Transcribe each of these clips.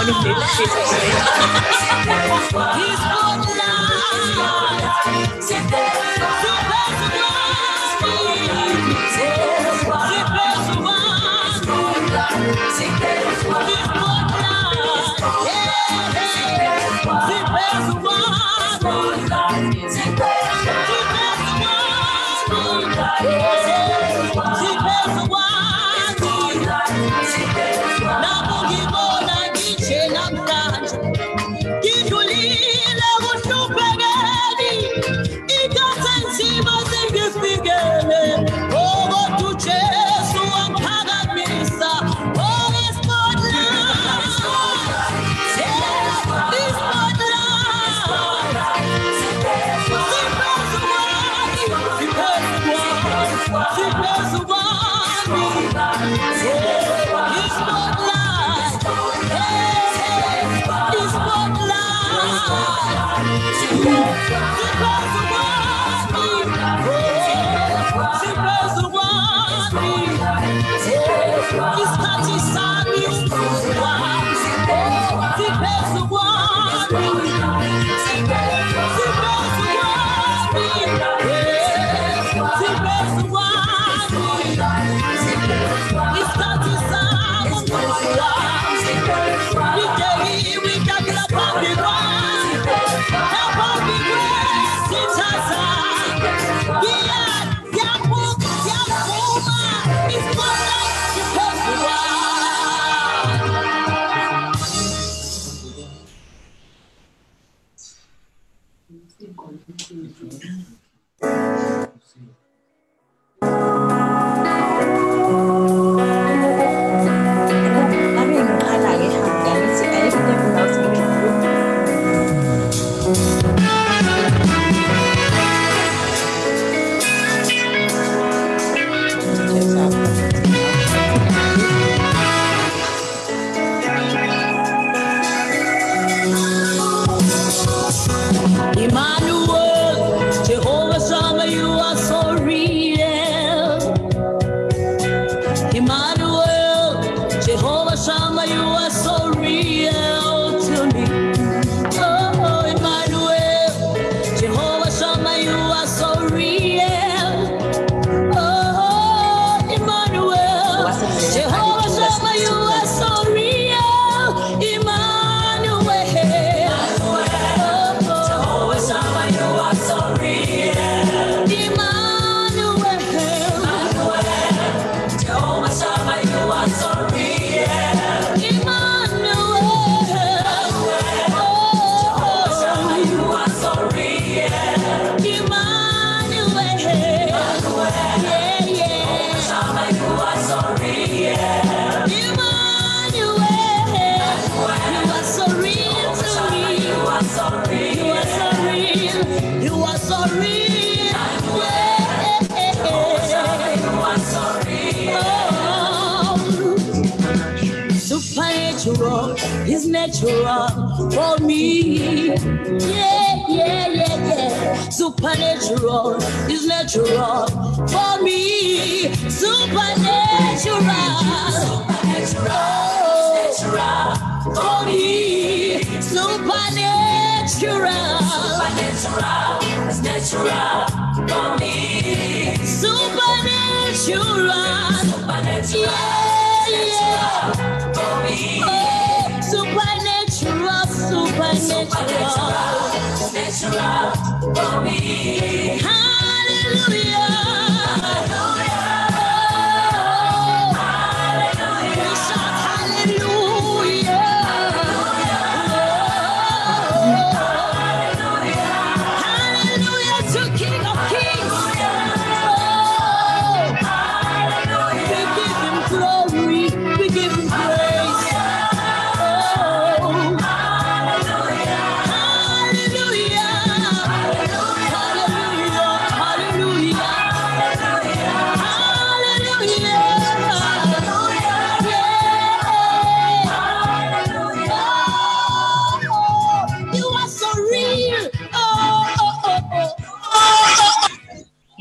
morning, little sister.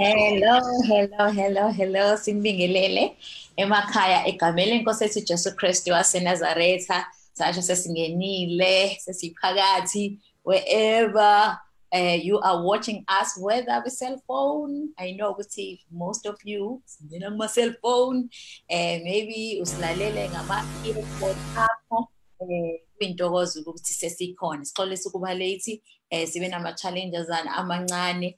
Hello, hello, hello, hello, sinibingelele. emakhaya egameni lenkosi Jesu Kristu waseNazaretha sasho sesingenile sesiphakathi wherever uh, you are watching us whether with cell phone i know ukuthi most of you singena kuma cell phone eh maybe usilalele ngama earphone akho eh kuyintokozo ukuthi sesikhona sixolisa ukuba late eh sibe nama challenges amancane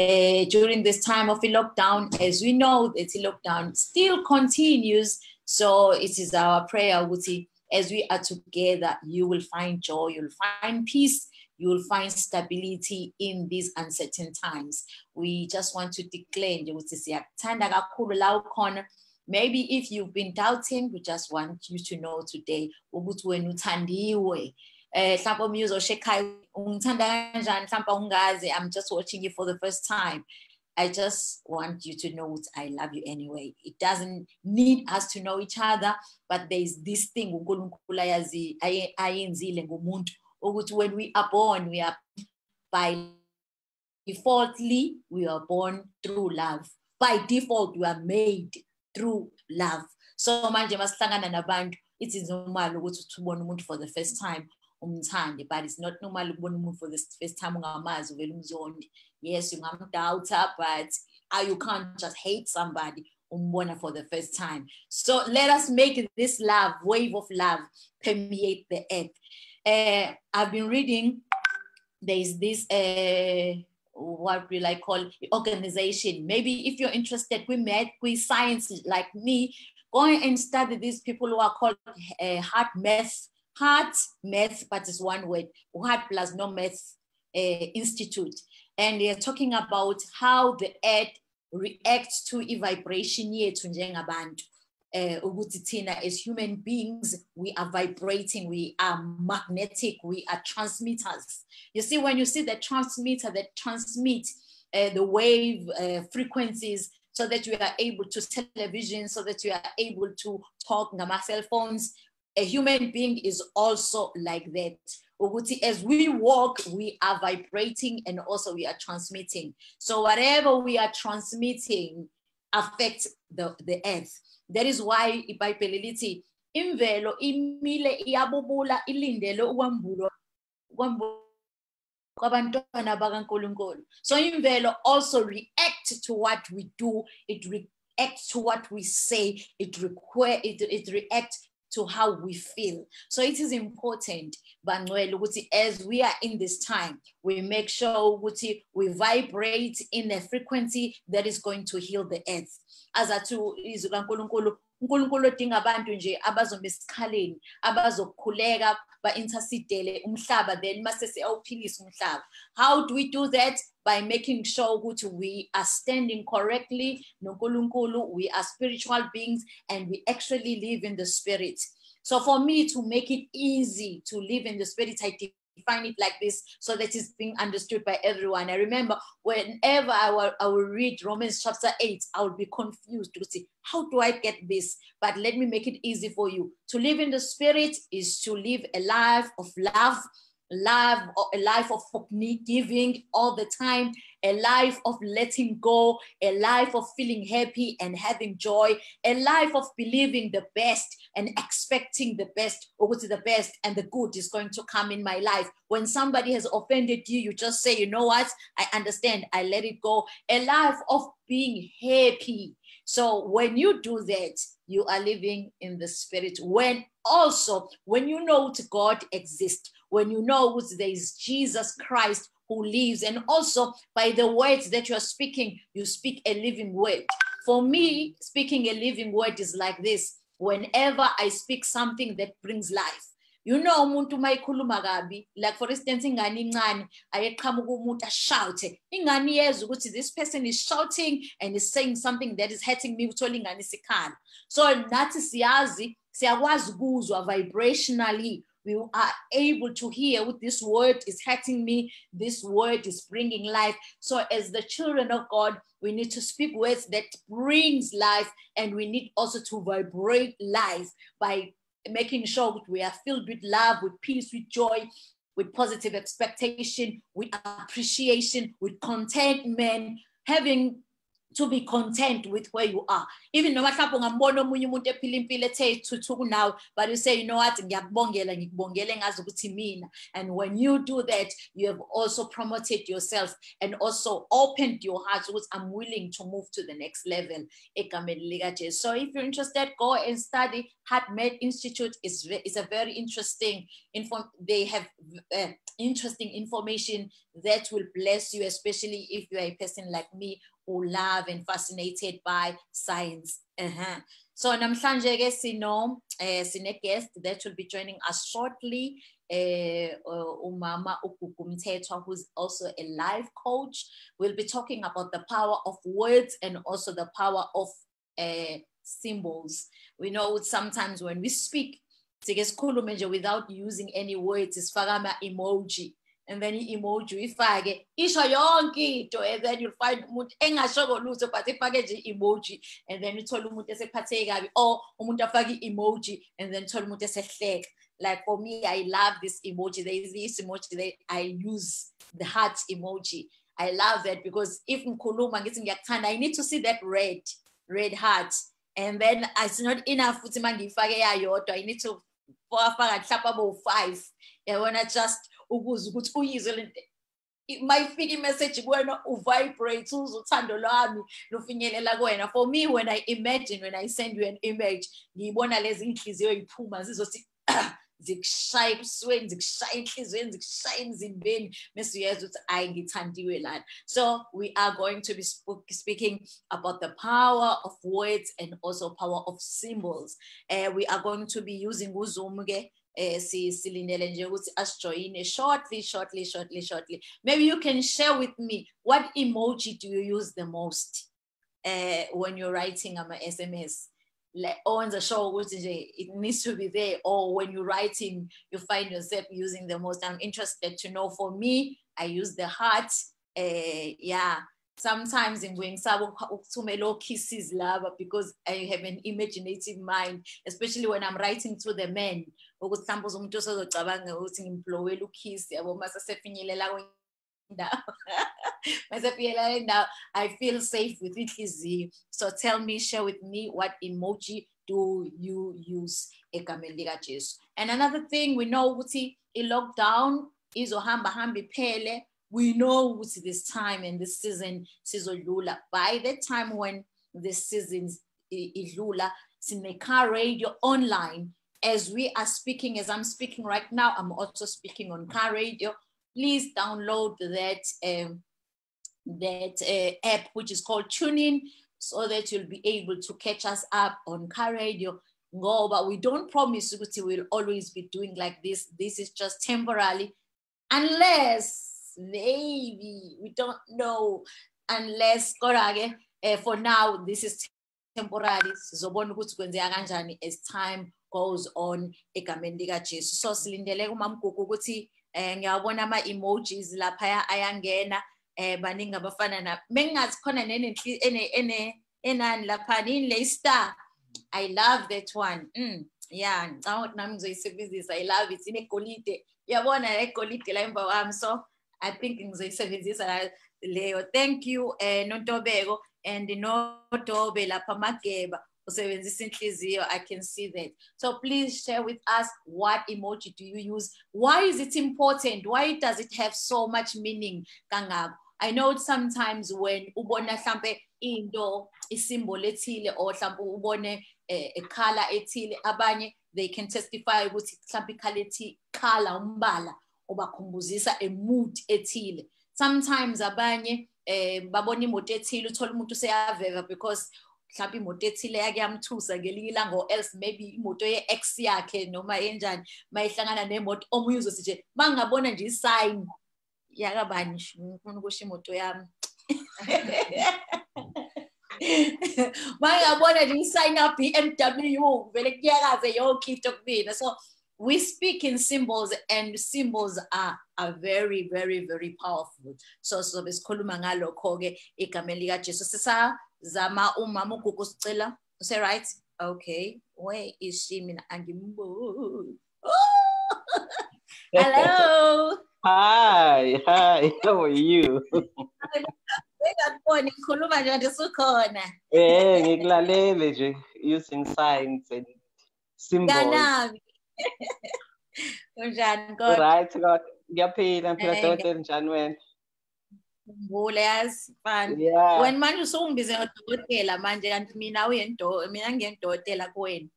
uh, during this time of lockdown as we know that the lockdown still continues so it is our prayer ukuthi as we are together, you will find joy, you'll find peace, you will find stability in these uncertain times. We just want to declare Maybe if you've been doubting, we just want you to know today ukuthi wena uthandiwe. Eh mhlawumbe umyuzo oshekhayo I'm just watching you for the first time. I just want you to know I love you anyway. It doesn't need us to know each other, but there's this thing when we are born we are by defaultly we are born through love. By default we are made through love. So manje masihlangana nabantu it is normal ubone umuntu for the first time umthande but it's not normal ukubona umuntu for the first time ungamazi uvela umzondi yes ungamdoubter but uh, you can't just hate somebody umbona for the first time. So let us make this love wave of love permeate the earth. Uh, i've been reading there's this uh, what will I call organization. Maybe if you're interested, we met with science like me, go and study these people who are called uh, HeartMath Heart Math, but it's one word, Heart Plus No Math uh, Institute. And they're talking about how the earth reacts to a vibration yethu njengabantu. Uh, ukuthi thina as human beings we are vibrating we are magnetic we are transmitters you see when you see the transmitter that transmit uh, the wave uh, frequencies so that you are able to television so that you are able to talk ngama cell phones a human being is also like that. As we walk, we are vibrating and also we are transmitting. So whatever we are transmitting affects the, the earth. That is why ibhayibheli imvelo imile iyabubula ilindele ukwambulwa kwabantwana bakaNkulunkulu. So imvelo also react to what we do. It reacts to what we say. It require it, it reacts to how we feel. So it is important, Banuel, as we are in this time, we make sure we vibrate in a frequency that is going to heal the earth. As a two is uNkulunkulu odinga abantu nje esikhaleni abazokhuleka ba-intercedele umhlaba then mase siyawuphilisa umhlaba. How do we do that? By making sure ukuthi we are standing correctly noNkulunkulu we are spiritual beings and we actually live in the spirit. So for me to make it easy to live in the spirit I define it like this so that it's being understood by everyone. I remember whenever I will, I will read Romans chapter 8, I will be confused to see how do I get this? But let me make it easy for you. To live in the spirit is to live a life of love life, a life of giving all the time, a life of letting go, a life of feeling happy and having joy, a life of believing the best and expecting the best, or what's the best and the good is going to come in my life. When somebody has offended you, you just say, you know what? I understand. I let it go. A life of being happy. So when you do that, you are living in the spirit. When also, when you know God exists, when you know there is Jesus Christ who lives, and also by the words that you are speaking, you speak a living word. For me, speaking a living word is like this whenever I speak something that brings life. You know umuntu mayikhuluma kabi like for instance ingane incane ayeqhamuka umuntu ashout ingane yezwa ukuthi this person is shouting and is saying something that is hurting me uthola ingane isikhala so nathi siyazi siyakwazi ukuzwa vibrationally we are able to hear what this word is hurting me. This word is bringing life. So as the children of god we need to speak words that brings life and we need also to vibrate life by making sure that we are filled with love with peace with joy with positive expectation with appreciation with contentment having to be content with where you are. Even noma mhlawumbe ungambona omunye umuntu ephila impilo ethe thuthu kunawe but you say you know what? Ngiyakubongela ngikubongele ngazi ukuthi mina. And when you do that you have also promoted yourself and also opened your heart ukuthi i'm willing to move to the next level egameni likajesu so if you're interested go and study. HeartMath institute is, is a very interesting inform they have uh, interesting information that will bless you especially if you are a person like me who love and fascinated by science. Uh-huh. So namhlanje ke sino eh sine guest that will be joining us shortly eh umama uGugu Mthethwa who's also a life coach we'll be talking about the power of words and also the power of uh, symbols we know sometimes when we speak sikhulume nje without using any words sifaka ama emoji and then i-emoji uyifake. Isho yonke into and then you'll find umuntu engashoko lutho but ifake nje i-emoji and then uthole umuntu esephatheke kabi or umuntu afake i-emoji and then uthole umuntu esehleka. Like for me i love this emoji. There is this emoji that i use the heart emoji. I love that because if ngikhuluma ngithi ngiyakuthanda i need to see that red red heart. And then it's not enough ukuthi mangiyifake yayodwa i need to faka mhlawumbe abo-five. Yabona just ukuze ukuthi uyizwe lento mayifika imessage kuwena uvibrate uzwe uthando lwami lufinyelela kuwena. For me when i imagine when i send you an image ngiyibona lezi inhliziyo yiphuma zizothi zikushaya ebusweni zikushaya enhliziyweni zikushaya emzimbeni. Bese uyezwa ukuthi ayi ngithandiwe lana. So we are going to be speaking about the power of words and also power of symbols. Uh, we are going to be using uzoom-ke eh silindele nje ukuthi asijoyine shortly shortly shortly shortly. Maybe you can share with me what emoji do you use the most uh, when you're writing ama SMS like sure ukuthi nje it needs to be there or when you're writing you find yourself using the most. I'm interested to know for me i use the heart uh, yeah. Sometimes ngibuye ngisaba ukuthumela o-kisses laba because i have an imaginative mind especially when i'm writing to the men ukuthi mhlawumbe umuntu osezocabanga ukuthi ngimblowela ukiss yabo? Mase sefinyelela kwendawo masefinyelela indawo i feel safe with inhliziyo. So tell me share with me what emoji do you use egameni likajesu? And another thing we know ukuthi i-lockdown izohamba hamba iphele. We know ukuthi this time and this season sizodlula. By the time when this season idlula sine-car radio online as we are speaking, as I'm speaking right now, I'm also speaking on car radio. Please download that um, that uh, app, which is called TuneIn, so that you'll be able to catch us up on car radio. Go, but we don't promise we'll always be doing like this. This is just temporarily, unless maybe we don't know, unless uh, for now, this is temporary. Kanjani as time goes on egameni likajesu. So silindele kumamgugu ukuthi um ngiyawabona ama-emojis laphaya ayangena um baningi abafana na mengingazi khona enani laphana yini le star i love that one. Mm, yeah ngicabanga ukuthi nami ngizoyisebenzisa. I love it. Inegolide. Uyabona le golide la emva kwami. So i think ngizoyisebenzisa leyo. Thank you um nontobeko and nodobe lapha mageba. Usebenzisa inhliziyo i can see that. So please share with us what emoji do you use? Why is it important? Why does it have so much meaning kangako i know sometimes when ubona mhlambe into isimbol ethile or mhlambe ubone ekhala ethile abanye they can testify mhlambe ikhala ethi khala umbala obakhumbuzisa a mood ethile. Sometimes abanye eh babona imoto ethile uthola umuntu because mhlawumbe imoto ethile yake yamthusa ngelinye ilanga or else maybe imoto ye-ex yakhe noma enjani mayihlangana nemoto omunye uzothi nje mangabona nje isign yakabani ngifuna ukusho imoto yami Mangiyabona nje sign up BMW vele kuyakaze yonke into kumina. So we speak in symbols and symbols are are very very very powerful. So sobe sikhuluma ngalokho ke igama lika Jesu. Sisazama umama ugugu sicela. Say right? Okay. Where is she mina angimbuzi. Oh! Hello. Hi, hi, how are you? Ngakubona ngikhuluma nje nje sukhona. Eh, ngikulalele nje using signs and symbols. Kanami. Unjani kodwa? Right, God. Ngiyaphila, ngiphila Eh, dokotela njani wena? Ngule yazi fana. Yeah. Wena manje usungibize ngodokotela manje kanti mina uyendo mina ngiyendokotela kuwena.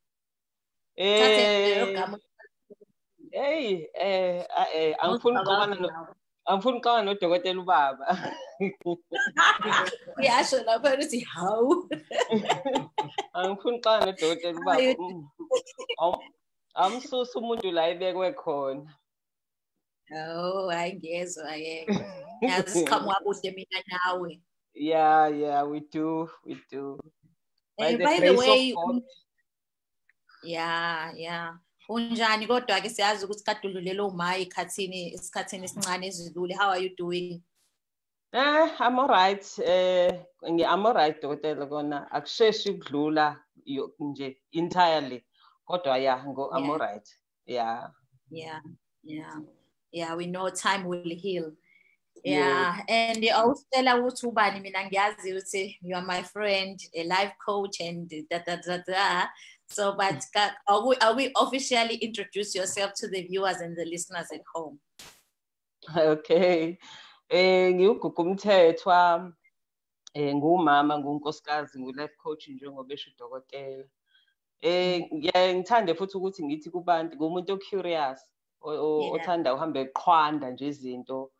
Thathe lelo Eh, gama. hey, eh, ah, eh, angifuni ukuxabana no angifuni ukuxabana nodokotela ubaba. Uyasho lapho ukuthi hawu. Angifuni ukuxabana nodokotela ubaba. Ayi. Mm. Aw- Amsusa umuntu la ibekwe khona. Oh, hayi ngezwa yeke. Yazi siqhamuka kude mina nawe. Yeah, yeah, we do, we do. By Eh, the by the grace way, of God. Yeah, yeah. Unjani kodwa ke siyazi ukuthi kadululelo uma ikhathini isikhathini esincane ezidlule. How are you doing? Eh, I'm alright. Eh, ngi- I'm alright dokotela kona akusheshi ukudlula yo- nje entirely. Kodwa yeah, ngo I'm Yeah. alright. Yeah. Yeah, yeah, yeah. We know time will heal. Yeah. Yeah, and awusitshela ukuthi ubani mina ngiyazi ukuthi you are my friend, a life coach and da da da da. So, but are we, are we officially introduce yourself to the viewers and the listeners at home? Okay. Eh, ngiugugu umthethwa. Eh, ngumama, ngunkosikazi, ngu-life coach njengoba esho udokotela. Eh, ngiyaye ngithande futhi ukuthi ngithi kubantu ngumuntu o-curious, o- o- Yeah. Othanda uhamba eqhwanda nje izinto.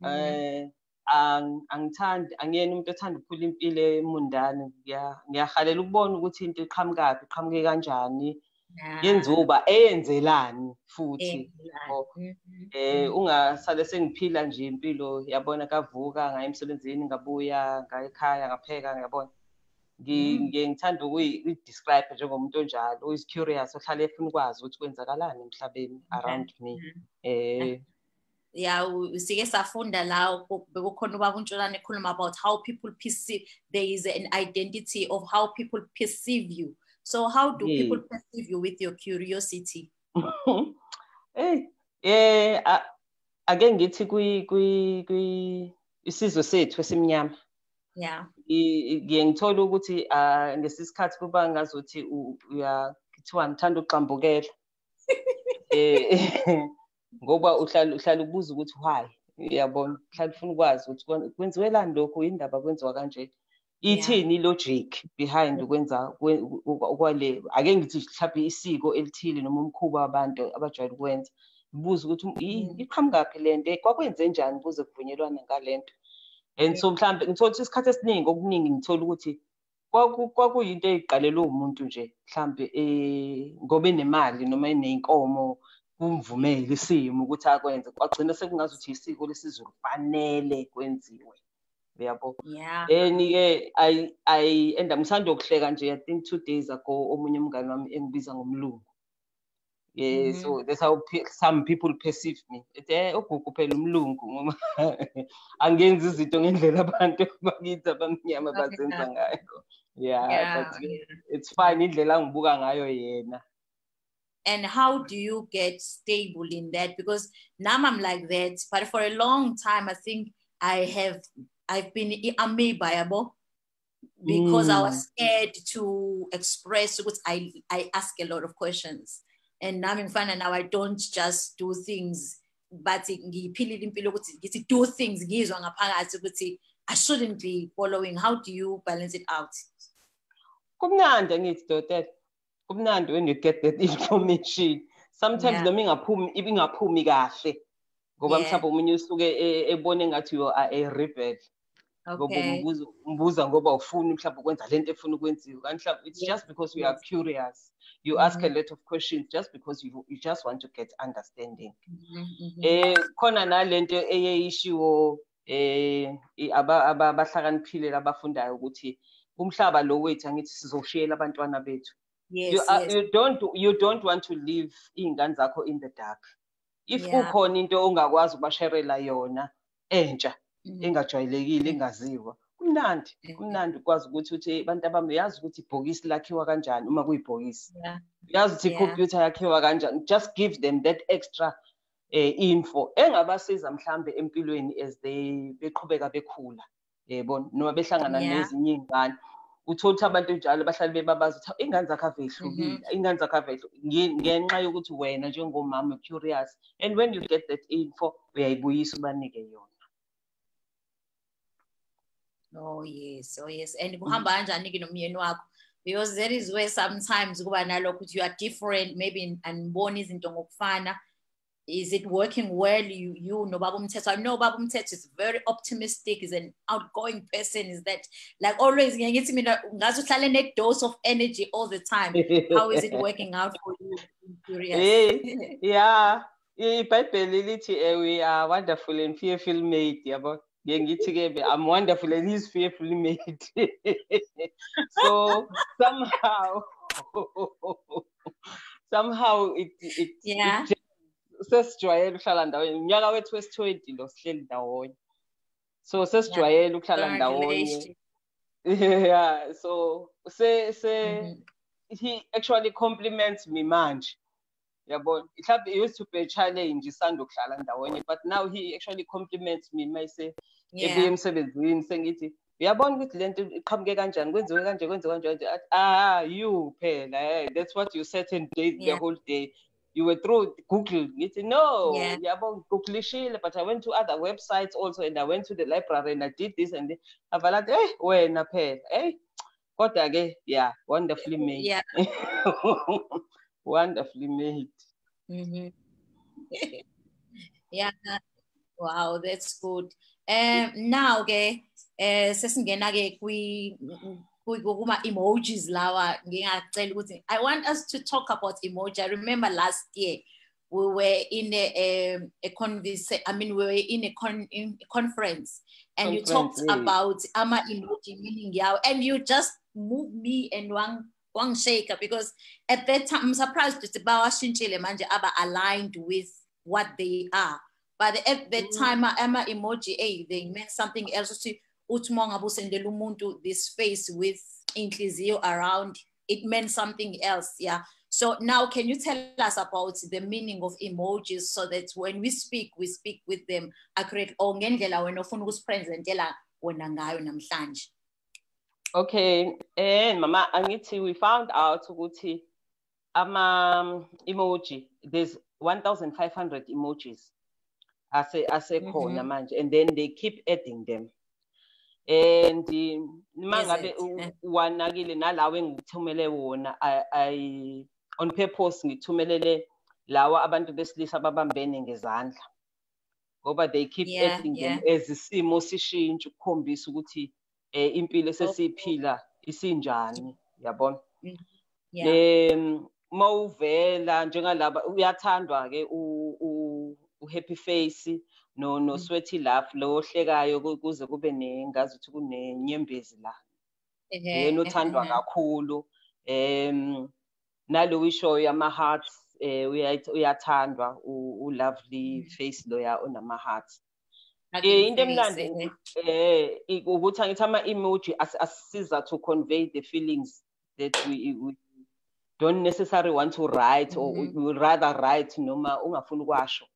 Mhm. eh ang- angithandi angiyena umuntu othanda ukuphula impilo emundane ngiya- ngiyahalela ukubona ukuthi into iqhamukaphi iqhamuke kanjani Yeah. yenzuba eyenzelani futhi Yeah. Oh. Mhm. eh ungasale sengiphila nje impilo yabona kavuka ngaya emsebenzini ngabuya ngaya ekhaya ngapheka ngiyabona Ngi- Mm. Ngiye ngithanda ukuyi-describe njengomuntu onjalo who is curious ohlala efuna ukwazi ukuthi kwenzakalani emhlabeni around me. Mhm. eh yeah u- sike safunda la ku- bekukhona ubaba untshonane ekhuluma about how people perceive there is an identity of how people perceive you. So how do Yeah. people perceive you with your curiosity? Hey, eh a- ake ngithi kwi kwi kwi isizwe sethu esimnyama. Yeah. I- i- ngiye ngithola ukuthi ah ngesisikhathi kuba ngazuthi u- uya kuthiwa ngithanda uqambukela eh ngoba uhlala uhlala ubuza ukuthi why? Uyabona? Uhlala ufuna ukwazi ukuthi kwen- kwenziwelani lokhu? Indaba kwenziwa kanje? Ithini ilogic behind ukwenza kwe- ukwa- kwale ake ngithi mhlawumbe isiko elithile noma umkhuba wabantu abajwayele ukwenza. Ngibuza ukuthi i- Mm. iqhamukaphi lento kwakwenze njani? Ukuze kuvunyelwane ngalento and so mhlambe ngithola ukuthi isikhathi esiningi okuningi ngithola ukuthi kwaku- kwakuyinto eyiqalelwe umuntu nje mhlambe eh ngoba enemali noma eneyinkomo kumvumele isimo ukuthi akwenze. Kwagcina sekungazuthi isiko lesizulu fanele kwenziwe. Uyabo? Yeah. Then ke i i enda ngisanda ukuhleka nje i think two days ago omunye umngane wami engibiza ngomlungu. Yeah Mhm. so that's how pe- some people perceive me. Ethi eh ugugu phela umlungu ngoba angenzi izinto ngendlela abantu bakithi abamnyama bazenza ngayo. Yeah, yeah, but yeah. it's fine. Indlela angibuka ngayo yena. And how do you get stable in that? Because now i'm like that but for a long time i think i have i've been yabo because i was Mm. scared to express because i i ask a lot of questions and in fun now i don't just do things but ngiphilile impilo ukuthi ngithi do things ngizwa ngaphakathi ukuthi i shouldn't be following. How do you balance it out? Kumnandi angithi dotela kumnandi when you get that information. Sometimes noma ingaphumi ibingaphumi kahle ngoba mhlawumbe omunye usuke ebone engathi you are a rebel ngoba okay umbuza umbuza ngoba ufuna mhlawumbe ukwenza lento efuna ukwenziwa kanti mhlawumbe it's Yes, just because you are yes. curious you ask a Mhm. lot of questions just because you, you just want to get understanding Mhm, mhm. eh khona nalento eyeyishiwo eh i- aba- aba- abahlakaniphile abafundayo ukuthi umhlaba lo wethu angithi sizoshiyela abantwana bethu yes you, uh, yes you don't you don't want to leave iy'ngane zakho in the dark if Yeah. kukhona into ongakwazi ukubasherela yona entsha Mhm. Engajwayelekile engaziwa kumnandi Mhm. kumnandi ukwazi ukuthi uthi bantu abami uyazi ukuthi ibhokisi lakhiwa kanjani uma kuyibhokisi Yeah. uyazi ukuthi Yeah. ikhompyutha yakhiwa kanjani just give them that extra eh, info engabasiza mhlambe empilweni as they beqhubeka bekhula yebo noma behlangana Yeah. nezinye iy'ngane uthole ukuthi abantu njalo bahlale bebabaza ukuthi "Hawu, iy'ngane zakho ave yihlukile iy'ngane zakho ave yihlu-" Nge- ngenxa yokuthi wena njengomama curious and when you get that info uyayibuyisa ubanike yona Oh yes, oh yes. And kuhamba kanjani-ke nomyeni wakho? Because that is where sometimes kuba nalokho ukuthi you are different, maybe aniboni izinto ngokufana. Is it working well? You you nobaba umthethwa. I know baba umthethwa is very optimistic, is an outgoing person, is that like always ngiye ngithi mina ngazi uhlale ne dose of energy all the time. How is it working out for you? Curious. Yeah ibhayibheli lithi eh, we are wonderful and fearful made yabo i'm wonderful and he's fearfully made. So somehow somehow it, it, Yeah. it sesijwayele ukuhlala ndawonye. Unyaka wethu wesi-twenty lo sihleli ndawonye. So sesijwayele ukuhlala ndawonye. yeah so se se Mhm. he actually compliments me manje. Yabona? Mhlawumbe it used to be a challenge isanda ukuhlala ndawonye but now he actually compliments me mayise ebuye Yeah. emsebenzini sengithi uyabona ukuthi lento iqhamuke kanjani kwenziwe kanje kwenziwe kanje kanje Athi, ah you phela hey, that's what you sat and did the whole day you were through google ngithi no Yeah. yabo googlishile but i went to other websites also and i went to the library and i did this and this avala athi eh wena phela hey kodwa ke yeah wonderfully made Yeah. wonderfully made Mhm. yeah. Wow, that's good. Um now ke eh sesingena ke kwi kwi- kuma emojis lawa ngingacela ukuthi I want us to talk about emoji. I remember last year we were in a um, a conversation I mean we were in a con in a conference and you talked yeah. about ama emoji meaning yawo and you just moved me and wang wang shaker because at that time I'm surprised ukuthi bawashintshile manje aba aligned with what they are but at that Mhm. time ama emoji hey they meant something else ukuthi uthi uma ngabe usendela umuntu this face with inhliziyo around it meant something else yeah. So now can you tell us about the meaning of emojis so that when we speak we speak with them accurate or ngendlela wena ofuna ukusipresentela wona ngayo namhlanje? Okay, and mama, angithi we found out ukuthi ama emoji there's 1500 emojis asekhona Mhm. manje and then they keep adding them. And um, uma Is ngabe it? u- Eh. uwanakile nalawe ngikuthumele wona I, on purpose ngithumelele lawa abantu besilisa ababambene ngezandla. Ngoba they keep Yeah, adding them yeah. as isimo sishintsha ukukhombisa ukuthi eh impilo esesiyiphila isinjani yabona yeah um mawuvela njengalaba uyathandwa ke u- uhappy face no no Mm. sweaty laugh lo ohlekayo ku- kuze kube nengazi ukuthi kunenyembezi la yena othandwa Ehe, kakhulu um nalo wishoyo ama hearts eh uyayi- uyathandwa u u lovely Mm. face loya onama hearts ugly Eh, into face, emnandi ehe. eh i- ukuthi angithi ama emoji as- asisiza to convey the feelings that we, we don't necessarily want to write or Mhm. we would rather write noma ungafuni ukwasho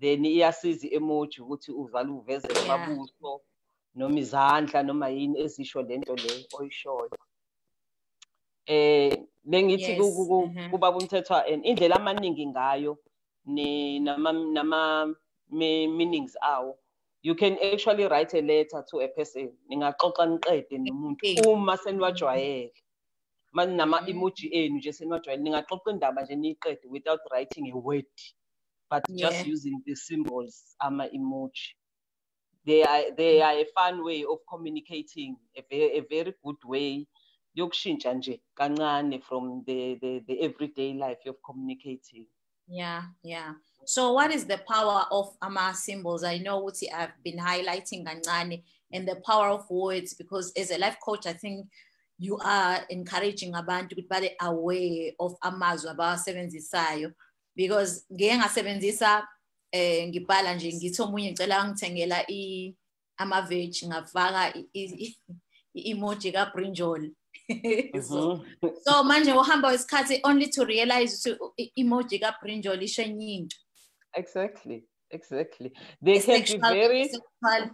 then iyasiza i-emoji ukuthi uvale uvezele Yeah. amabuso noma izandla noma yini ezisho lento le oyishoyo eh bengithi mhm. kubaba umthethwa and indlela amaningi ngayo nama nama me- meanings awo you can actually write a letter to a person ningaxoxa niqede nomuntu uma seniwajwayele manje nama Mhm. emoji enu nje seniwajwayele ningaxoxa indaba nje niyiqede without writing a word but just using the symbols ama emoji. They are they are a fun way of communicating a very, a very good way. Yokushintsha nje kancane from the, the the everyday life of communicating. Yeah, yeah. So what is the power of ama symbols? I know what I've been highlighting kancane and the power of words because as a life coach, I think you are encouraging a abantu ukuthi babe aware of amazwi abawasebenzisayo because ngeke ngasebenzisa eh ngibhala nje ngithi omunye ngicela ngithengela i ama-veg ngafaka i- i- i-emoji kabrinjol so, Mhm. so manje uhamba wesikhathi only to realize ukuthi i-emoji kabrinjol isho enye into exactly exactly they can be Sexual- very sexual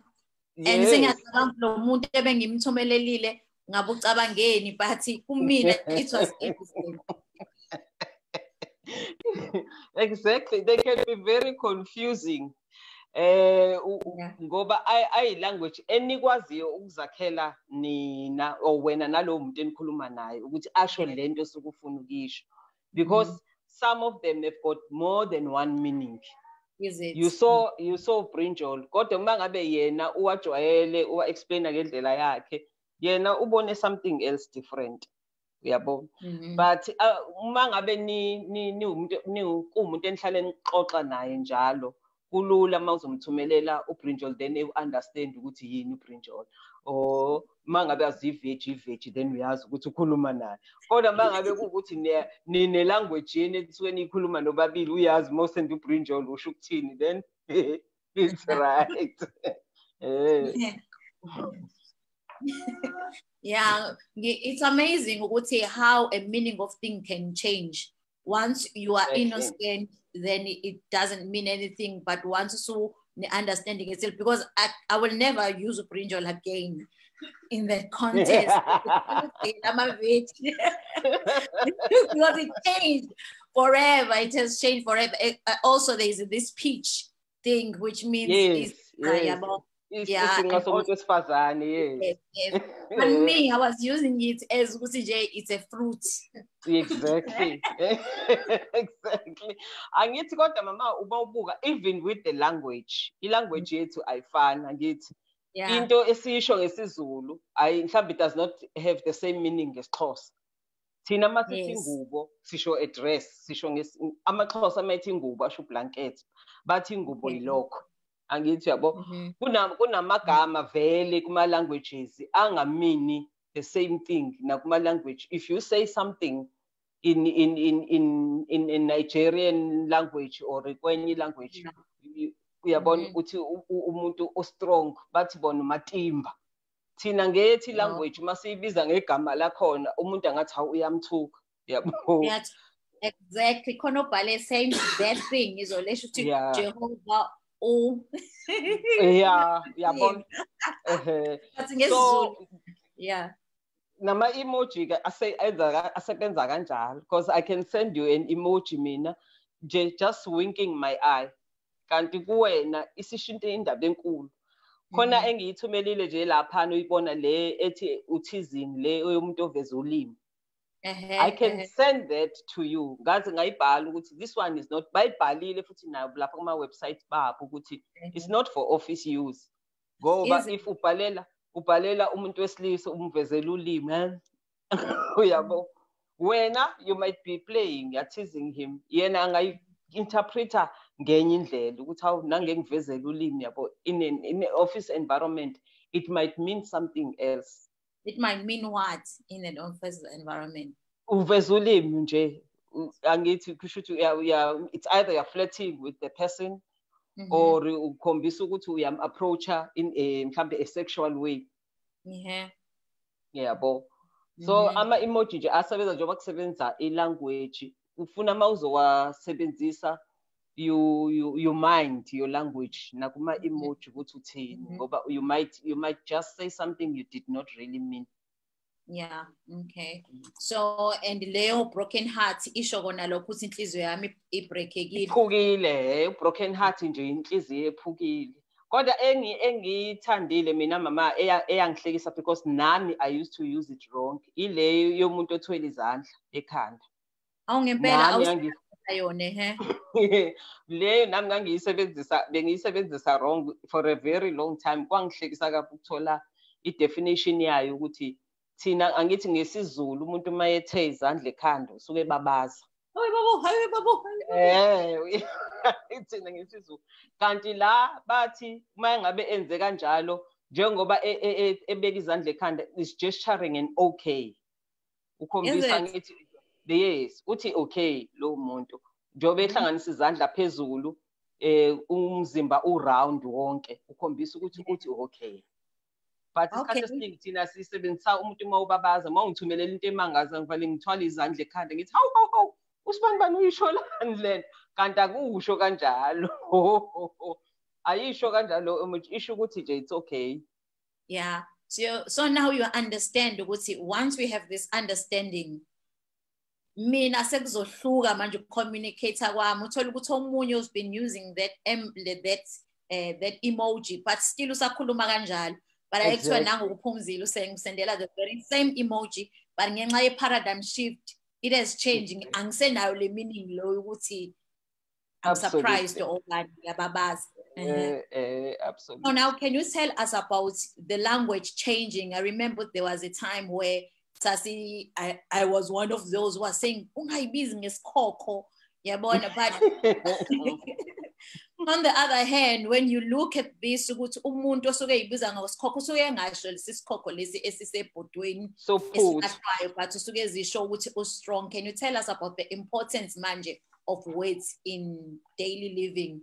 and yes. sengiyacabanga lo muntu ebengimthumelelile ngabe ucabangeni but kumina it was innocent. exactly. They can be very confusing eh u- u- Yeah. ngoba ay- ayi-language enikwaziyo ukuzakhela nina or wena nalowo muntu enikhuluma naye ukuthi asho lento osuke ufuna ukisho because some of them have got more than one meaning. Is it? you saw you saw brinjol kodwa uma ngabe yena uwajwayele uwa-explaina ngendlela yakhe yena ubone something else different. Uyabona Mhm. but uh, uma ngabe ni ni niwumuntu ni kuwumuntu enihlale nixoxa naye njalo kulula uma uzomthumelela ubrinjol then u-understand ukuthi yini ubrinjol or uma ngabe azi iveji iveji then uyazi ukuthi ukhuluma naye. Kodwa uma ngabe kuwukuthi ne- nine-language yeni esuke niyikhuluma nobabili uyazi uma usenda ubrinjol usho ukuthini then it's right. Eh. yeah it's amazing ukuthi how a meaning of thing can change. Once you are innocent then it doesn't mean anything but once so the understanding itself because I, I will never use brinjol again in that context I'm a bitch. because it changed forever. It has changed forever. It- uh, also there is this peach thing which means yes it's yes Yeah, and yes Yes, yes. Me, I was using it as it's a fruit. exactly. Exactly. Angithi kodwa mama uma ubuka even with the language ilanguage mm. yethu ayifani angithi Yeah. into esiyisho ngesizulu ayi mhlawumbe it does not have the same meaning ngesixhosa. Thina uma sithi ingubo sisho a dress sisho amaxhosa mayithi ingubo asho blanket bathi ingubo yilokho angithi yabo Mhm. kuna kunamagama vele kuma languages angamini the same thing na kuma language if you say something in in in in in, in Nigerian language or kwenye language Yeah. you- uyabona Mhm. ukuthi u- u- umuntu o strong bathi bona matimba thina ngethi Yeah. language masiyibiza ngegama lakhona umuntu angathi hawu uyamthuka yabo Yeah, exactly. Khona ubhale saying that thing izolesho ukuthi Yeah. Jehovah u yeah yabona ehe But so ngesiZulu. Yeah. nama emoji ke ase- enza ka- asebenza kanjalo because i can send you an emoji mina nje just winking my eye kanti kuwena isishinto indaba enkulu khona Mhm. engiyithumelile nje laphana uyibona le ethi uthizini le yomuntu oveza ulimi Ehe, i can ehe. send that to you. Ngaze ngayibhala ukuthi this one is not bayibhalile futhi nayo lapha kuma website babo ukuthi it's not for office use. Ngoba Is it- if ubhalela ubhalela umuntu wesilisa umvezela ulimi eh? uyabo? Wena you might be playing you're teasing him. Yena angayi-interpreta ngenye indlela ukuthi hawu nangengivezela ulimi yabo? In an in an office environment it might mean something else. It might mean what in an office environment? uveza ulimi nje angithi kusho ukuthi it's either you're flirting with the person Mhm. or ukhombisa ukuthi uyam-approacha in a mhlambe a sexual way Yeah. yabo so Mhm. ama-emoji nje asebenza njengoba kusebenza ilanguage ufuna uma uzowasebenzisa you, you, you mind your language nakuma-emoji ukuthi uthini Mhm. ngoba you might, you might just say something you did not really mean Yeah, okay. So and leyo broken heart isho kona lokho ukuthi inhliziyo yami ibreakekile. iphukile eh, broken heart nje inhliziyo ephukile kodwa engi- engiyithandile mina mama eya- eyangihlekisa because nami i used to use it wrong ile yomuntu othwele izandla ekhanda Awu ngempela nami awusayona yangi- he. leyo nami ngangiyisebenzisa bengiyisebenzisa wrong for a very long time kwangihlekisa kabi ukuthola i-definition yayo ukuthi thina angithi ngesizulu umuntu uma ethe izandla ekhanda usuke babaza Hayi babo, hayi babo. hayi babo. Eh, thina ngesizulu kanti la bathi uma ngabe enze kanjalo njengoba e- e- e- ebeka izandla ekhanda is gesturing an okay ukhombisa it? ngithi yes uthi okay lo muntu. Njengoba Mhm. ehlanganisa izandla phezulu eh umzimba uround wonke ukhombisa ukuthi uthi okay. But isikhathi Okay. esiningi thina sisebenzisa umuntu uma ubabaza uma ungithumelela into emangaza ngivale ngithwala izandla ekhanda ngithi hawu hawu hawu usibani bani uyisho lani lena kanti akusho kanjalo. Ayisho kanjalo umuntu isho ukuthi nje it's okay. Yeah. So so now you understand ukuthi once we have this understanding mina sekuzohluka manje ukucommunicate kwami uthola ukuthi omunye has been using that em, that uh, that emoji but still usakhuluma kanjalo but Exactly. nangokuphumzile usengisendela the very same emoji but ngenxa ye paradigm shift it has changed angisenayo le meaning lo ukuthi I'm Absolutely. surprised or yababaza eh eh So absolutely now, can you tell us about the language changing? I remember there was a time where Sasi, I, I was one of those who was saying, "Ungayibizi ngesikhokho." Yabona, but on the other hand, when you look at this, ukuthi umuntu osuke eyibiza ngesikhokho usuke engasho lesi sikhokho lesi esisebhodweni esilahlwayo, but usuke zisho ukuthi u-strong. Can you tell us about the importance manje of words in daily living?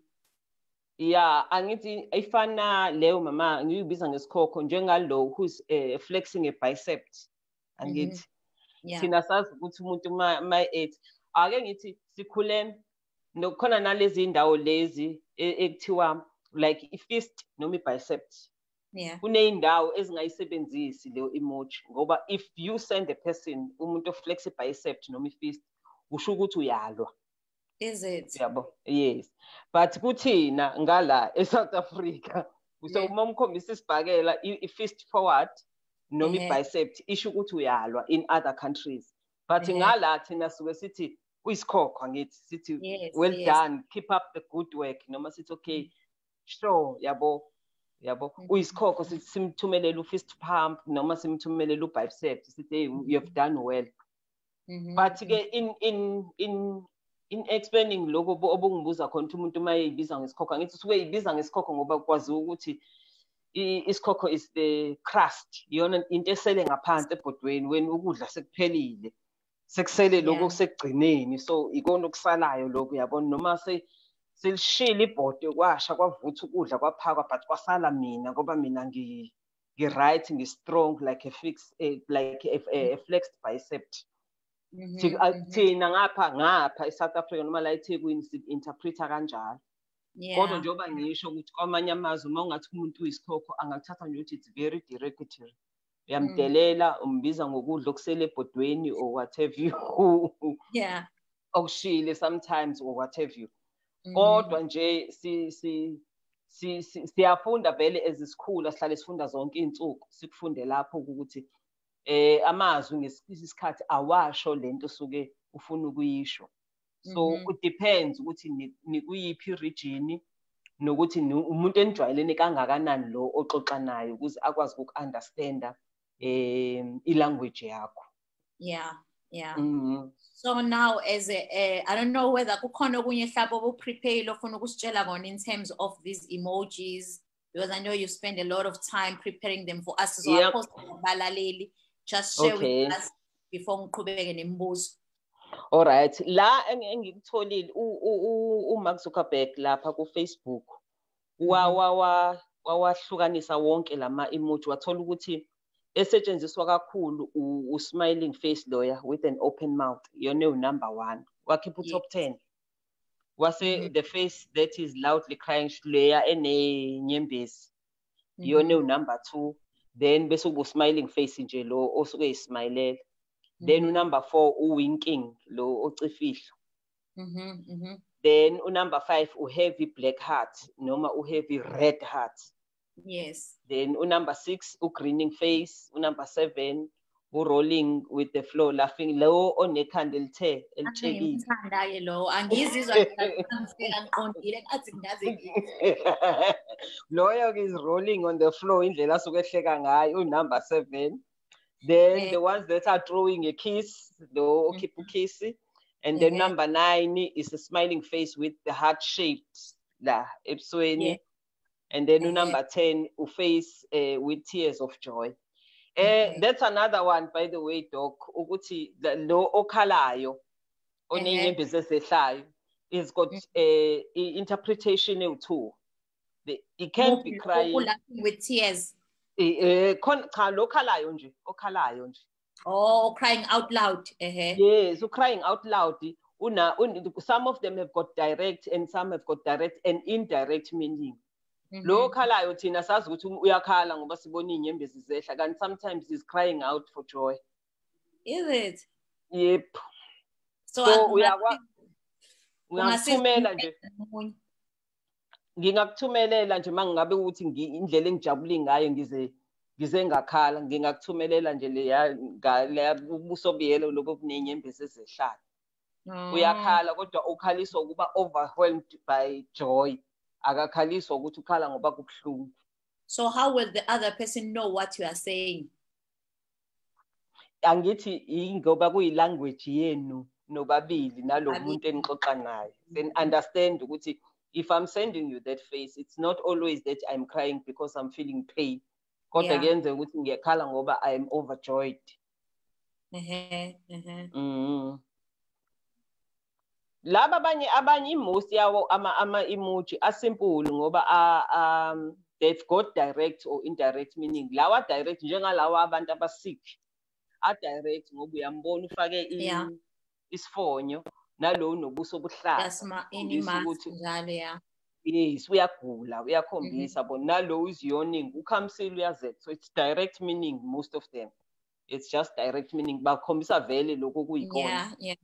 Yeah, angithi ifana leyo mama ngiyibiza ngesikhokho njengalo who's uh, flexing a bicep. Angithi Yeah. thina sazi ukuthi umuntu ma ma ethi ake ngithi sikhule nokukhona nalezi indawo lezi e- ekuthiwa like i-fist noma i-bicep. Yeah. Kuneyindawo ezingayisebenzisi leyo emoji ngoba if you send a person umuntu oflex i-bicep noma i-fist usho ukuthi uyalwa. Is it? yabo yes but kuthina ngala eSouth Africa so uma umkhombisa isibhakela i-fist forward noma Ehhe. i-bicep isho ukuthi uyalwa in other countries but Ehhe. ngala thina suke sithi uyisikhokho ngithi sithi well done keep up the good work noma sithi okay sure yabo yabo Mhm. uyisikhokho sithi simthumelele u-fist pump noma simthumelele u-bicep sithi hey you have done well Mhm, but mhm. ke in in in in explaining lokho obu- obungibuza khona ukuthi umuntu uma eyibiza ngesikhokho ngithi usuke eyibiza ngesikhokho ngoba kwaziwa ukuthi isikhokho is the crust. Iyona into esele ngaphansi ebhodweni when ukudla sekuphelile sekusele lokho Yeah. kusekugcineni so ikona okusalayo lokho yabona? Noma se selishila ibhode kwasha kwavutha ukudla kwaphakwa but kwasala mina ngoba mina ngi ngi-right ngi-strong like a fix like a, a, flexed bicep. Mhm, a- mhm. thina ngapha ngapha eSouth Africa noma la eThekwini si-interpreta kanjalo. Kodwa njengoba ngisho ukuthi kwamanye amazwe uma ungathi umuntu uyisikhokho angakuthatha nje ukuthi it's very derogatory uyamdelela umbiza ngokudla okusele ebhodweni or whatever you Yeah. okushile sometimes or whatever you. Mhm. kodwa nje si si si si- siyafunda vele ezisikhula sihlale sifunda zonke iy'nsuku sikufunde lapho ukuthi eh amazwi ngesikhathi awasho lento suke ufuna ukuyisho. So Mhm. it depends ukuthi ni- nikuyiphi region nokuthi umuntu enijwayelene kangakanani lo oxoxa naye ukuze akwazi uku-understanda um i-language yakho Yeah. Yeah. Mhm. So now as a, uh, I don't know whether kukhona okunye mhlawumbe obuprepare ofuna ukusitshela kona in terms of these emojis because I know you spend a lot of time preparing them for us so Yep. abalaleli just share Okay. with us before ngiqhubeke nemibuzo. Alright, la eng- engikutholile u- u- u- uMark Zuckerberg lapha ku-Facebook wa Mhm. wa wa wawahlukanisa wonke lama emoji. Wathola ukuthi esetshenziswa kakhulu u- u-smiling face loya with an open mouth. Yona number one. Wakhipha u-top 10 wase Mhm. the face that is loudly crying leya enenyembezi. Iyona number two. Then bese kuba smiling face nje lo osuke ismayilela then Mhm. unumber four uwinking lo ocifihlo Mhm. Mhm. then unumber five uheavy black heart noma uheavy red heart Yes. then unumber six ugrinning face unumber seven urolling with the floor laughing lo onekhanda elithe elitshekile lo angizizwa ngiqondile ngathi ngingaze loyo is rolling on the floor indlela asuke ehleka ngayo unumber seven then Yeah. the ones that are throwing a kiss lo okhipha ukhisi and then number nine is a smiling face with the heart shaped la ebusweni Yeah. and then Mhm. number 10 uface uh, with tears of joy eh Mhm. that's another one by the way doc ukuthi la- lo okhalayo oney'nyembezi ezehlayo is got Mhm. eh, i-interpretation ewu-two The- he can't be crying with tears eh, khona- cha lo okhalayo nje okhalayo nje or crying out loud. Uh-huh. yes crying out loud una, un, some of them have got direct and some have got direct and indirect meaning Mhm. lo okhalayo thina sazi ukuthi uyakhala ngoba sibona iy'nyembezi zehla kanti sometimes he's crying out for joy Is it? yep So, akungasi- uyakwa- ungangithumelela nje. Ngingakuthumelela nje uma ngabe ukuthi indlela engijabule ngayo ngize ngize ngakhala. Ngingakuthumelela nje leya leya ubuso biyelo lobo buney'nyembezi ezehlayo Oh. uyakhala kodwa ukhaliswa ukuba overwhelmed by joy. Akakhaliswa ukuthi ukhala ngoba kubuhlungu. So how will the other person know what you are saying? angithi ingoba kuyi-language yenu nobabili nalo muntu enixoxa naye. Then understand ukuthi if i'm sending you that face it's not always that i'm crying because i'm feeling pain kodwa Yeah. kuyenzeka ukuthi ngiyakhala ngoba i'm overjoyed Uh-huh, uh-huh. mm. laba abanye abanye i-most yawo ama ama-emoji asimple ngoba a- um, they've got direct or indirect meaning lawa direct njengalawa abantu abasick a-direct ngoba uyambona ufake i- Yeah. Nalo unobuso obuhlaza That's my any Ukhombisa mask ukuthi njalo yeah. yes uyagula uyakhombisa bona nalo is yawning ukhamsile uyazetha so it's direct meaning most of them it's just direct meaning bakhombisa vele lokho kuyikona Yeah, yeah.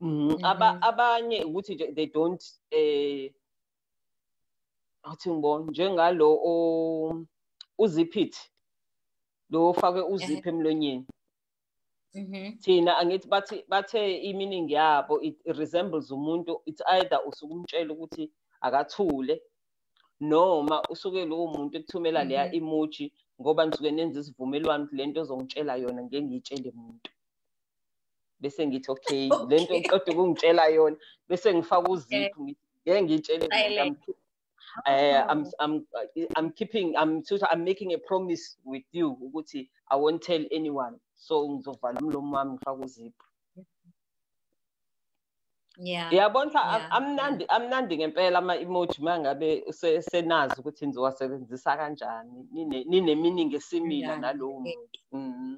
Mhm. Aba Mhm. abanye ukuthi nje they don't eh athi ngibona njengalo o uziphit lo ofake uziphi emlonyeni. Thina angithi bathi bathe iminingi yabo it resembles umuntu it's either usuke umtshela ukuthi akathule noma usuke lowo muntu ekuthumela leya Mhm. emoji ngoba nisuke nenza isivumelwano ukuthi lento ozongitshela yona ngeke ngiyitshele umuntu bese ngithi okay lento Okay. qeda ukungitshela yona bese ngifaka uzipho ngithi ngeke ngiyitshele Silent. I'm- I'm. I'm I'm keeping I'm I'm making a promise with you ukuthi I won't tell anyone so ngizovala umlomo wami ngifaka uzipho. Yeah. yabona cha, am- Yeah, amnandi amnandi ngempela ama emoji mangabe se- senazi ukuthi nizowasebenzisa kanjani nine nine meaning esimila nalowo muntu. Mhm.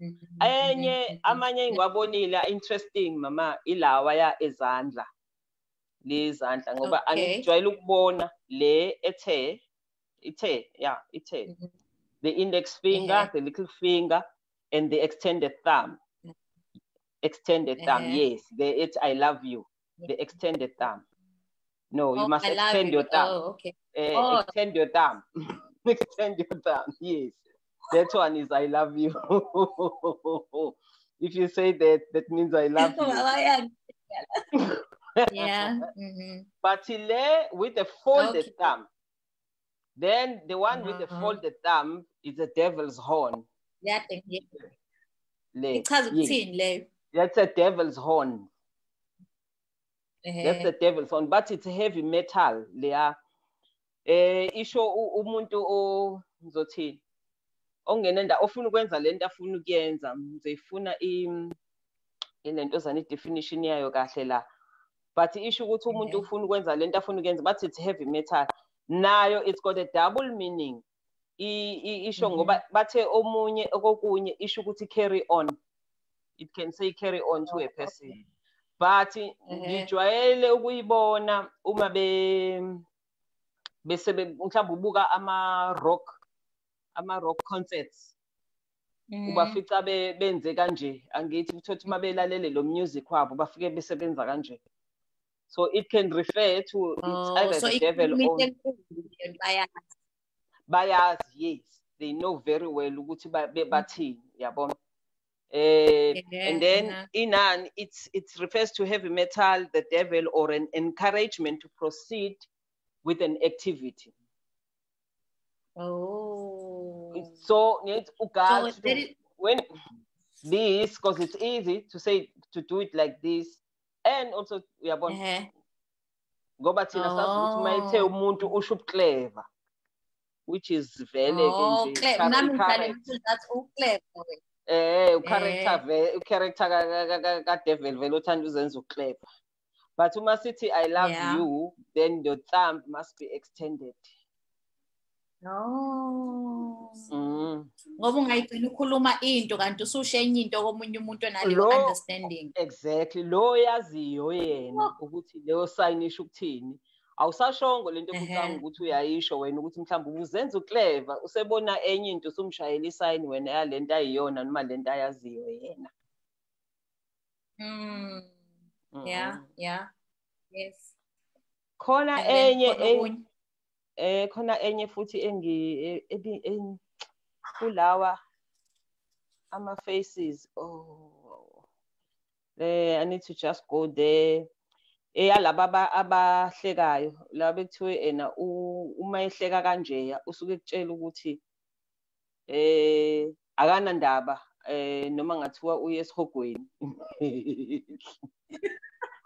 Mhm, enye mhm, amanye engiwabonile interesting mama ilawa ya ezandla lezandla ngoba angijwayele ukubona le ethe ithe yeah ithe. The index finger the little finger and the extended thumb extended thumb yes the it i love you the extended thumb no you Oh, must I love extend you. your thumb Oh, okay. Eh, Oh. extend your thumb. extend your thumb. Yes. That one is I love you. if you say that, that means I love you. Well, yeah. yeah. mhm. but le with a folded Okay. thumb. Then the one with the Uh-huh. folded thumb is the devil's horn. Yeah, thank you. Le. Ichaza Yes. ukuthini leyo? That's a devil's horn. That's Ehhe. the devil's horn, but it's heavy metal. Leya. Eh isho u- umuntu o ngizothini? ongenenda ofuna ukwenza lento afuna ukuyenza ngizoyifuna i ilento zana i-definition yayo kahle la but isho ukuthi umuntu Mhm. ufuna ukwenza lento afuna ukuyenza but it's heavy metal nayo it's got a double meaning I- i- isho Mhm. ngoba bathe omunye okokunye isho ukuthi carry on it can say carry on to a person but ngijwayele ukuyibona uma be bese be- mhlawumbe ubuka ama rock ama rock concerts Mhm. ubafica be- benze kanje angithi uthothi uma belalele lo music wabo bafike besebenza kanje so it can refer to it's Oh, either the devil or bayazi. bayazi yes they know very well ukuthi ba- be- bathini yabona eh and then inan it's it refers to heavy metal the devil or an encouragement to proceed with an activity Oh. so ngithi So is- when this because it's easy to say to do it like this and also uyabona ngoba thina sazi ukuthi Oh. umuntu usho ubuclever which is vele Oh, ke nje uclever wena. eh ucharacter Eh. ucharacter ka- ka- ka- ka- kadevil vele uthanda uzenza uclever but uma sithi i love Yeah. you then your thumb must be extended No. mm. Ngoba ungayigcina ukhuluma into kanti ususho enye into komunye umuntu onaleyo understanding. exactly lo yaziyo yena ukuthi leyo sign isho ukuthini awusashongo lento Ehhe. okucanga ukuthi uyayisho wena ukuthi mhlawumbe uzenza uclever usebona enye into usumshayela isayini wena yalento ayiyona noma lento ayaziyo yena Mm. Yeah, yeah. Yes. khona enye eh khona enye futhi engi kulawa ama faces oh eh i need to just go there eyalaba aba- abahlekayo laba bekuthiwe ena uma ehleka kanjeya usuke ekutshela ukuthi eh akanandaba eh noma ngathiwa uye esihogweni.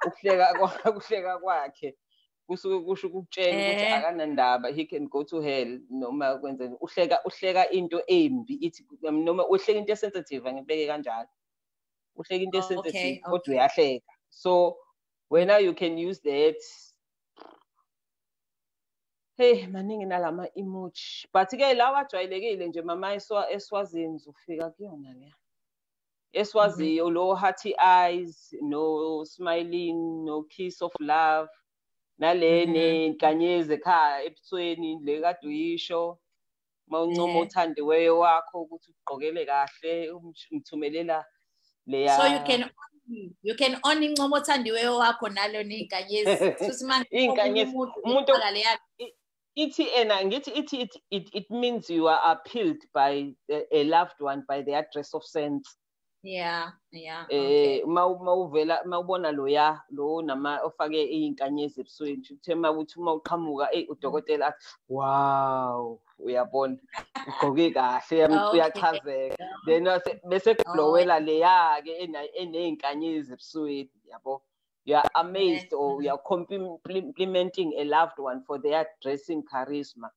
Ukuhleka ukuhleka kwakhe kusuke kusho ukutshela ukuthi Eh. akanandaba he can go to hell noma kwenzeni. Uhleka uhleka into embi ithi noma uhleka into esensitive ngibeke kanjalo. Uhleka into Oh, esensitive kodwa uyahleka. So wena you can use that. Hey maningi nalama emoji but ke lawa ajwayelekile nje mama eswa eswazini uzofika kuyona leya eswaziyo lo hearty eyes no smiling no kiss of love nale Mhm. nenkanyezi ekhaya ebusweni le kade uyisho. Mawuncoma othandiweyo wakho ukuthi ugqokele kahle umthumelela leya So you can you can only ncoma othandiweyo wakho nalo ney'nkanyezi. Iy'nkanyezi. umuntu Umuntu- ufaka leya ithi ena ngithi ithi it, it, it means you are appealed by a, a loved one by the address of sense Yeah, yeah. eh Okay. uma uma uvela uma ubona loya lo nama ofake izinkanyezi ebusweni uthe uma uthi uma uqhamuka eh udokotela athi wow uyabona ugqoke kahle yam- Okay. uyachazeka then wase- bese kublowela leya ke enezinkanyezi ebusweni yabo you are amazed or you are complimenting a loved one for their dressing charisma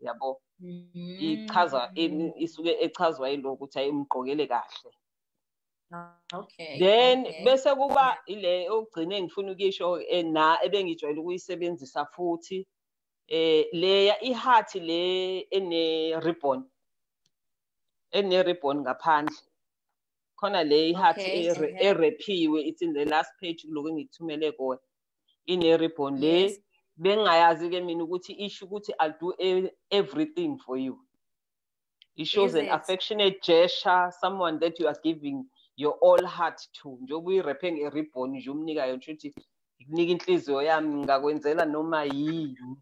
yabo ichaza Mm. isuke echazwa yilo ukuthi ayimgqokele kahle Okay. then okay. bese kuba ile ogcine engifuna ukisho eh, na ebengijwayele ukuyisebenzisa futhi eh leya iheart le ene ribbon ene ribbon ngaphandle khona le iheart erepiwe it's in the last page lokho engikuthumele kona ine ribbon le bengayazi ke mina ukuthi isho ukuthi i'll do e- everything for you it shows Is an it? affectionate gesture someone that you are giving your all heart to njengoba uyirephe nge-ribbon nje umnikayo nje ukuthi ngikunika inhliziyo yami ngingakwenzela noma yini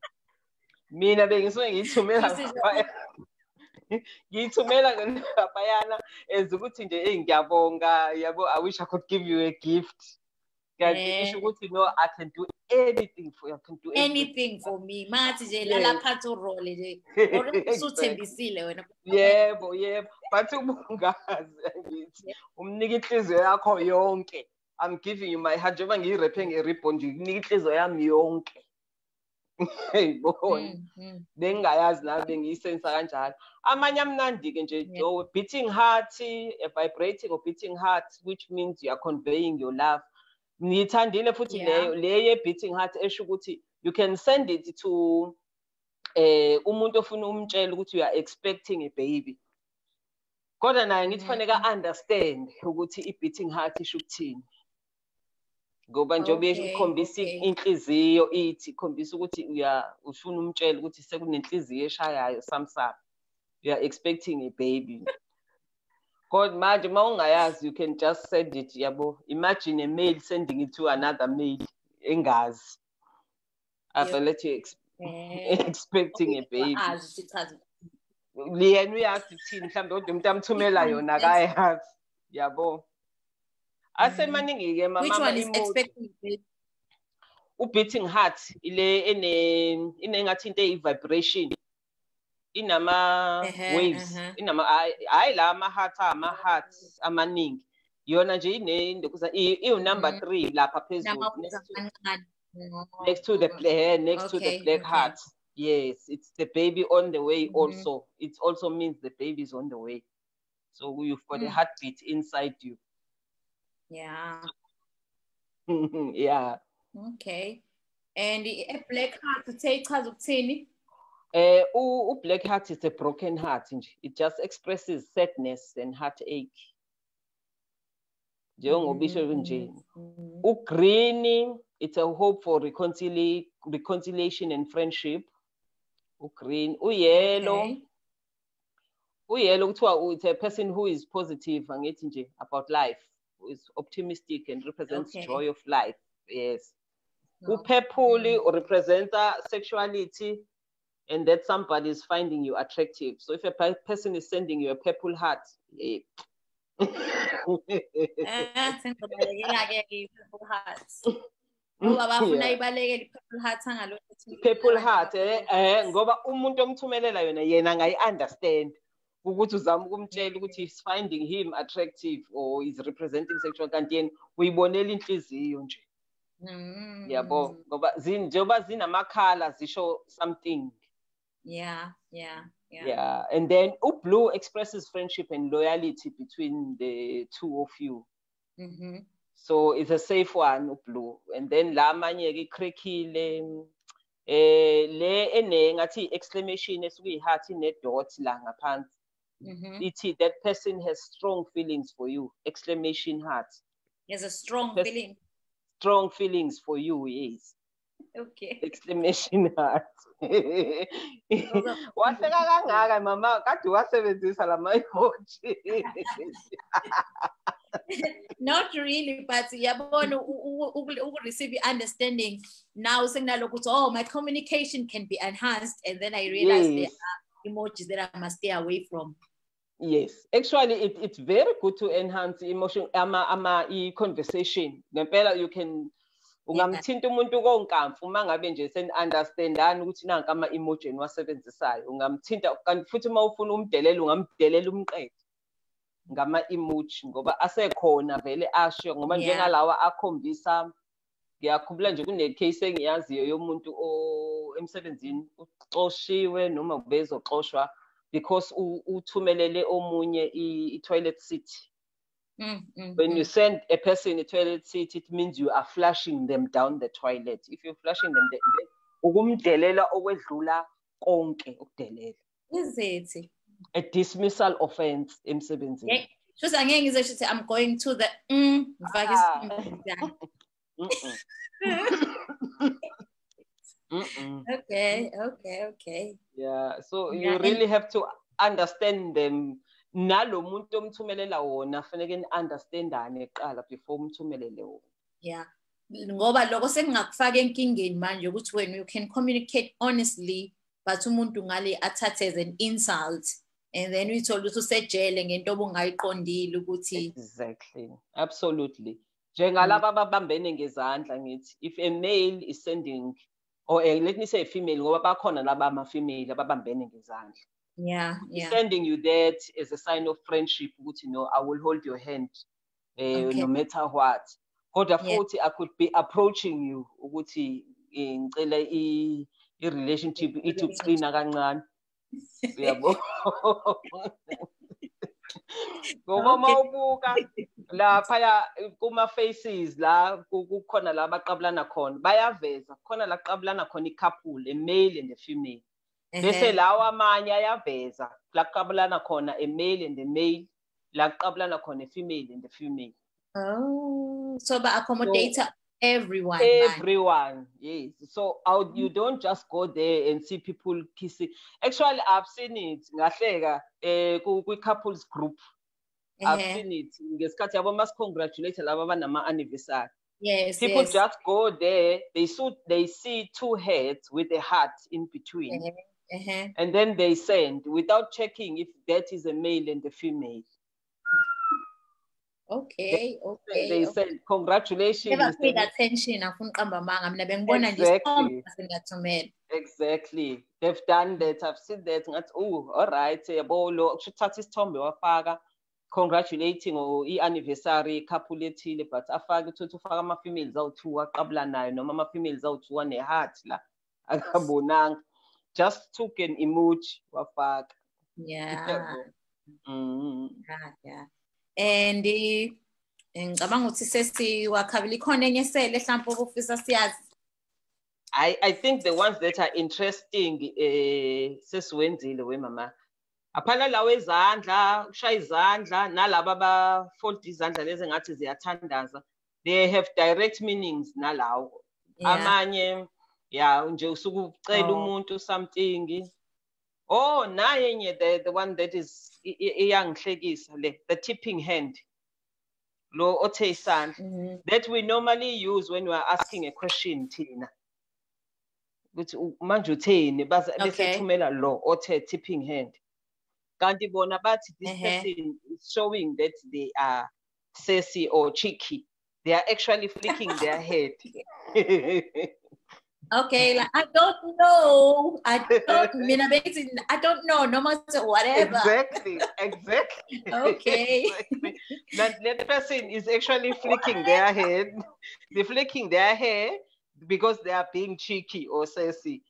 mina bengisuke ngiyithumela This is- ngaphaya ngiyithumela ngaphayana as ukuthi nje eyi ngiyabonga yabo i wish i could give you a gift kanti Eh. isho ukuthi no i can do anything for you. I can do anything. For me. Mathi nje Yes. lala phansi urole nje. Usuthembisile wena. Yebo yebo. But ubungazi angithi umnika inhliziyo yakho yonke. I'm giving you my heart. Njengoba ngiyirephe nge-ribbon nje kunika inhliziyo yami yonke. Yibona Mm, mm. bengingayazi nawe bengiyisensa kanjalo. Amanye amnandi-ke nje Yeah. beating heart a vibrating or beating heart which means you are conveying your love ngiyithandile futhi leyo le ye-beating heart esho ukuthi you can send it to eh umuntu ofuna umtshela ukuthi you are expecting a baby. Kodwa naye ngithi Mhm. fanele understand ukuthi i-beating heart isho ukuthini. Ngoba njengoba ikhombisa inhliziyo ithi ikhombisa ukuthi uya ufuna umtshela ukuthi sekunenhliziyo eshayayo samsam you are expecting a baby. Kodwa manje uma ungayazi you can just send it yabo. Imagine a male sending it to another male engazi. Avele Eh, expecting a baby. Azi ukuthi chaza. yena uyazi uthini mhlawumbe kodwa umuntu amthumela yona akayazi yabo. Asemaningi-ke which one is expecting baby? u-beating heart ile ene inengathi into eyi-vibration inama Ehhe, waves ehhe. inama hhayi- hhayi la ama-heart ama-heart amaningi yona nje iwu-number Mhm. three lapha phezulu next to- amancane. Oh, next to the pla- eh, next to the Okay, black okay. heart yes it's the baby on the way Mhm. also it also means the baby is on the way so you've got a Mm. heartbeat inside you Yeah. yeah Okay. And a black heart uthe ichaza ukuthini? Uh black heart is a broken heart it just expresses sadness and heartache. Njengoba isho nje. Mhm. ugreen it's a hope for reconcilia- reconciliation and friendship. Ugreen uyellow Okay. uyellow kuthiwa it's a person who is positive angithi nje about life. Who is optimistic and represents Okay. joy of life yes. Upurple represents sexuality and that somebody is finding you attractive so if a person is sending you a purple heart eh. Sengizobalekela-ke i-purple heart. Ngoba bafuna Yeah. ibalekele i-purple heart angalo purple heart eh, eh ngoba umuntu omthumelela yona yena angayi-understand ukuthi uzama ukumtshela ukuthi he's finding him attractive or is representing sexual kanti yena uyibonela inhliziyo nje Mm. yabo ngoba zin- njengoba zinamakhala zisho something Yeah, yeah, yeah. yeah and then ublue expresses friendship and loyalty between the two of you Mhm. so it's a safe one ublue and then la manye-ke ikrekhile eh le ene ngathi exclamation esuke i-heart ine-dot la ngaphansi Mhm. ithi that person has strong feelings for you exclamation heart He has a strong feeling. strong feelings for you yes Okay. exclamation heart wahleka kangaka mama kade wasebenzisa lama-emoji Not really, but yabona uku-receive understanding now sekunalokho ukuthi oh my communication can be enhanced and then I realized there yes are emojis that I must stay away from. Yes, actually, it, it's very good to enhance emotion, ama, ama, i-conversation. Ngempela, you can, ungamthinta umuntu konkamfu uma ngabe nje seni-understandani ukuthi nanka ama-emoji eniwasebenzisayo. Ungamthinta, kanti futhi uma ufuna umdelela, ungamdelela umqede ngama-emoji ngoba asekhona vele asho ngoba Yeah. njengalawa akhombisa ngiyakhumbula nje kune-case engiyaziyo yomuntu o- emsebenzini uxoshiwe noma ubezoxoshwa because u- uthumelele omunye i- i-toilet seat Mm, mm, when mm. you send a person a toilet seat it means you are flushing them down the toilet if you're flushing them the- the- ukumdelela okwedlula konke ukudelela Is it? a dismissal offense emsebenzini Yeah. Just angeke ngize ngithi I'm going to the mm ngifake Ah. Mm-mm. Okay, okay, okay. yeah so you and- really have to understand them nalo muntu omthumelela wona faneke ni-understandane kuqala before umthumelele wona. Yeah. Ngoba lokho sekungakufaka enkingeni manje ukuthi when you can communicate honestly but umuntu ngale athathe as an insult and then uyithola ukuthi usejele ngento obungayiqondile ukuthi exactly. Absolutely. Njengalaba ababambene ngezandla ngithi if a male is sending or eh, let me say a female ngoba bakhona laba ama-female ababambene ngezandla. Yeah, yeah. sending you that as a sign of friendship ukuthi know, i will hold your hand eh, Okay. no matter what kodwa Yeah. futhi i could be approaching you ukuthi eh, ngicela i-relationship ithi ukuqina kancane uyabo ngoba uma ubuka laphaya kuma-faces la ku- kukhona la baqabulana khona bayaveza khona la kuqabulana khona i-couple a male and a female bese lawa amanye ayaveza. La kuqabulana khona a male and a male la kuqabulana khona a female and a female Oh, so ba accommodate everyone. man. everyone yes. So you don't just go there and see people kissing. Actually i've seen it ngahleka eh ku- kwi-couples group. I've seen it ngesikhathi yabo mas-congratulate laba abanama-anniversary. Yes, people yes. just go there they see, they see two heads with a heart in between ehe. and then they send without checking if that is a male and a female Okay, they okay. okay. send congratulations Never paid Nick." attention afuna uqamba amanga mina bengibona nje Exactly. Exactly. They've done that. I've seen that. Ngathi, oh, all right. Yabo lo kusho ukuthatha isithombe wafaka congratulating or i-anniversary couple ethile but afake uthothe ufake ama-females awu-two aqabulanayo noma ama-females awu-two ane-heart la akabonanga just took an emoji wafaka yeah Mm. yeah yeah and eh, ngicabanga ukuthi sesiwakhavile ikhona enye sele mhlawumbe obufisa siyazi I, I think the ones that are interesting eh sesiwenzile we mama. Aphana lawo ezandla, ushaya izandla nalabo abafold izandla lezi ngathi ziyathandaza. They have direct meanings nalawo. yeah Amanye ya nje usuke ucela Oh. umuntu something. Oh, naye nye the the one that is iyangihlekisa le the tipping hand. Lo othe isandla. Mhm. that we normally use when we are asking a question thina ukuthi manje utheni base bese Okay. thumela lo othe tipping hand kanti bona bathi this Ehhe. person is showing that they are sassy or cheeky they are actually flicking their head Okay, like, I don't know. I don't bethi I don't know, no matter whatever. exactly exactly Okay. exactly. that that person is actually flicking their head they're flicking their hair because they are being cheeky or sassy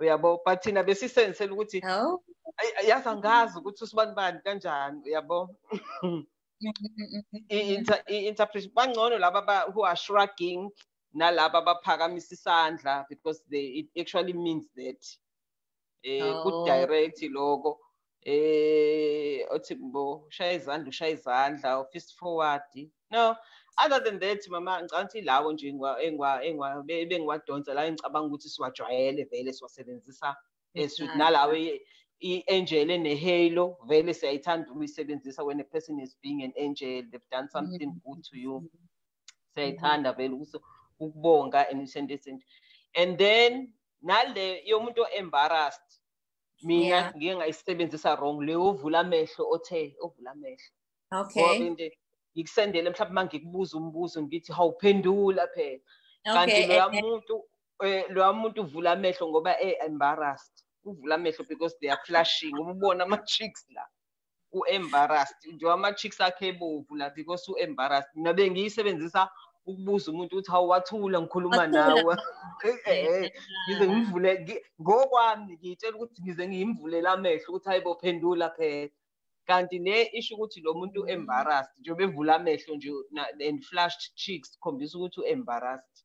uyabo but thina besisenzela ukuthi Oh. "Ay- ay, yazi angazi ukuthi usibani bani kanjani uyabo mm-hmm, mm-hmm, mm-hmm. i-inter- i-interpretation bangcono laba who are shrugging nalaba abaphakamisa isandla because they it actually means that eh Oh. ku-direct loko eh othi bo shaya izandla ushaya izandla or fist forward no other than that mama ngicabanga ukuthi lawo nje bengiwadonsa la engicabanga ukuthi siwajwayele vele siwasebenzisa eh, suit Yeah. nalawo i-angel ene-halo vele siyayithanda ukuyisebenzisa when a person is being an angel they've done something Mhm. good to you siyayithanda vele ukuthi ukubonga and isento esinje and then nale yomuntu o-embarrassed mina ngike ngayisebenzisa wrong leyo ovula amehlo othe ovula amehlo. Okay. ngikusendele mhlawumbe uma ngikubuza umbuzo ngithi hawuphendula phela. Kanti loya muntu eh, loya muntu uvula amehlo ngoba e-embarrassed uvula amehlo because they are flashing. Ubona ama-chicks la u-embarrassed. Nje ama-chicks akhe ebovu la because u-embarrassed. Mina bengiyisebenzisa ukubuza umuntu ukuthi hawu wathula ngikhuluma Wathula. nawe. Eh, ngize ngimvule ngi- ngokwami ngiyitshela ukuthi ngize ngimvulele amehlo ukuthi hayibo phendula phela. Kanti ne isho ukuthi lo muntu embarrassed njengoba evula amehlo nje na- and flushed cheeks khombisa ukuthi u-embarrassed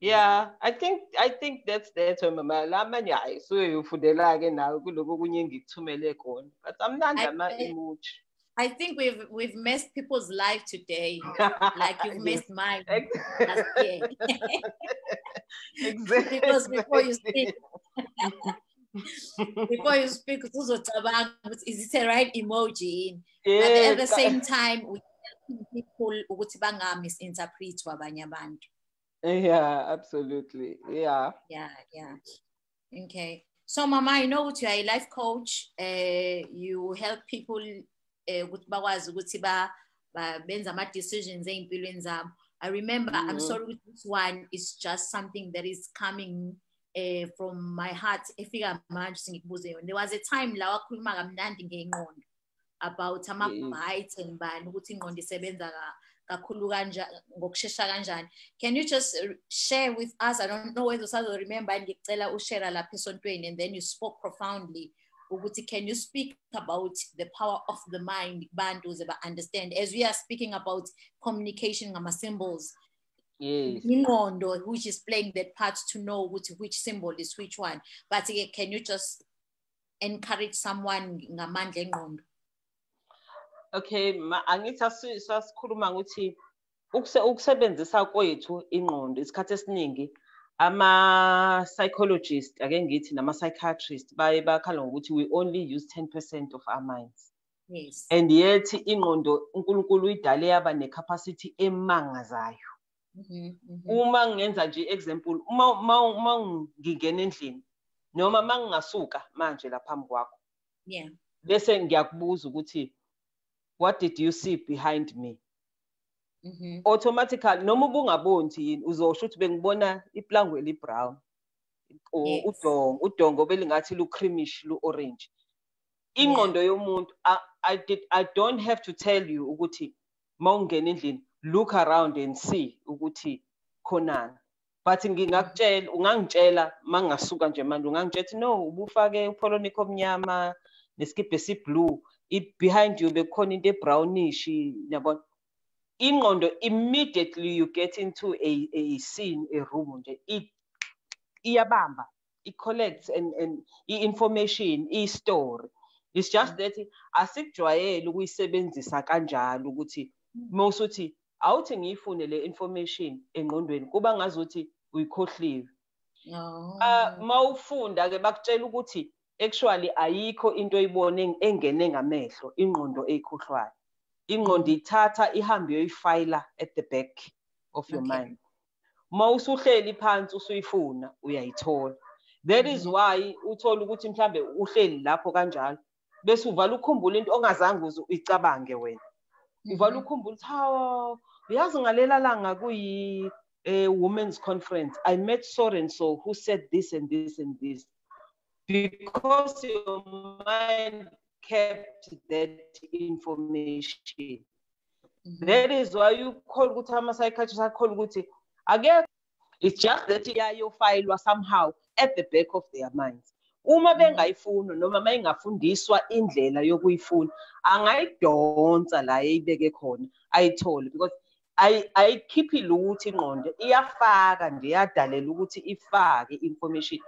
yeah i think i think that's that mama lamanye hayi suyofundela-ke nawe kuloko okunye engikuthumele khona but amnandi I- ama-emoji I think we've we've messed people's life today, like you've messed mine last year. exactly Because before you speak, before you speak, is it a right emoji? But at the same time, we people ukuthi banga-misinterpret abanye abantu. yeah absolutely yeah Yeah, yeah. Okay. So, Mama, I know you are a life coach. Uh, you help people ukuthi bakwazi ukuthi ba benze ama decisions zabo. I remember, I'm Mhm. sorry with this one, is just something that is coming uh, from my heart. Efika manje singikubuze yona. There was a time la wakhuluma kamnandi ngengqondo about ama-bites and bani ukuthi ingqondo isebenza ka- kakhulu kanja ngokushesha kanjani. Can you just share with us? I don't know whether usazor remember ngicela ushare lapha esontweni and then you spoke profoundly ukuthi can you speak about the power of the mind kubantu ukuze ba understand? As we are speaking about communication ngama symbols yes. ingqondo which is playing that part to know ukuthi which symbol is which one. But can you just encourage someone ngamandla engqondo? Okay angithi asi- sasikhuluma ukuthi ukuse- ukusebenzisa kwethu ingqondo isikhathi esiningi ama-psychologist ake ngithi nama-psychiatrist baye bakhala ngokuthi we only use 10 percent of our minds. Yes. And yet ingqondo unkulunkulu uyidale yaba necapacity emangazayo. Mhm, mhm. uma ngenza nje example uma uma uma ngingena endlini noma uma ngingasuka manje la phambi kwakho yeah. bese ngiyakubuza ukuthi what did you see behind me? mhm, automatically noma ubungaboni yini uzosho ukuthi bengibona or Yes. udongo udongo belingathi lu-creamish lu-orange. Ingqondo yomuntu I, did I don't have to tell you ukuthi mawungena endlini look around and see ukuthi khonani. But ngingakutshela ungangitshela mangasuka nje manje ungangitshela ukuthi no ubufake upolonic omnyama nesikibhe esiblue behind you bekukhona into ebrownish yabona? Ingqondo immediately you get into a, a scene a room nje iyabamba i-collects and, and i-information i-story. It's just that asikujwayele ukuyisebenzisa kanjalo ukuthi mawusuthi awuthi ngiyifune le information engqondweni kuba ngazuthi uyikhohliwe. Oh. uh, mawufunda ke bakutshela ukuthi actually ayikho into oyibone eng- engene ngamehlo ingqondo eyikhohlwayo. Ingqondo ithatha ihambe iyoyifayila at the back of your Okay. mind mawusuhleli phansi usuyifuna uyayithola that is Mhm. why uthola ukuthi mhlambe uhleli lapho kanjalo bese uvala ukhumbula into ongazange uze uyicabange wena uvala Mhm. ukhumbula ukuthi hawo uyazi ngalela langa kuyi a women's conference i met so and so who said this and this and this because your mind kept that information. Mhm. that is why you call ukuthi ama-psychiatrist akholwa ukuthi akekho. It's just that iyayofayilwa somehow at the back of their minds. Uma bengayifuni noma uma ingafundiswa indlela yokuyifuna angayidonsa la eyibeke khona ayithole because ayi- ayikhiphi lutho ingqondo iyafaka nje iyadalela ukuthi ifake information.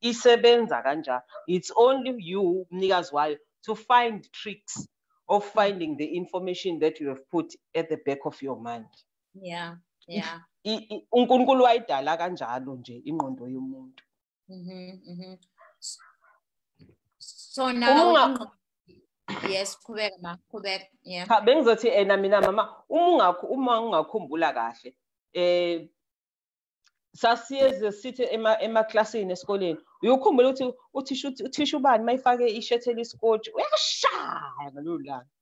Isebenza kanjalo. It's only you mnikazi wayo to find tricks of finding the information that you have put at the back of your mind Yeah. Yeah. UNkulunkulu wayidala kanjalo nje ingqondo yomuntu Mhm. Mhm. So now, yes, qhubeka ma, qhubeka. Yeah. cha bengizothi ena mina mama uma ungakho uma ungakhumbula kahle eh sasiyeze sithi ema emaklasini esikoleni. Uyukhumbula ukuthi uthisha uthisha ubani mayifake ishetheli isikotshi uyashaya ngalolu langa.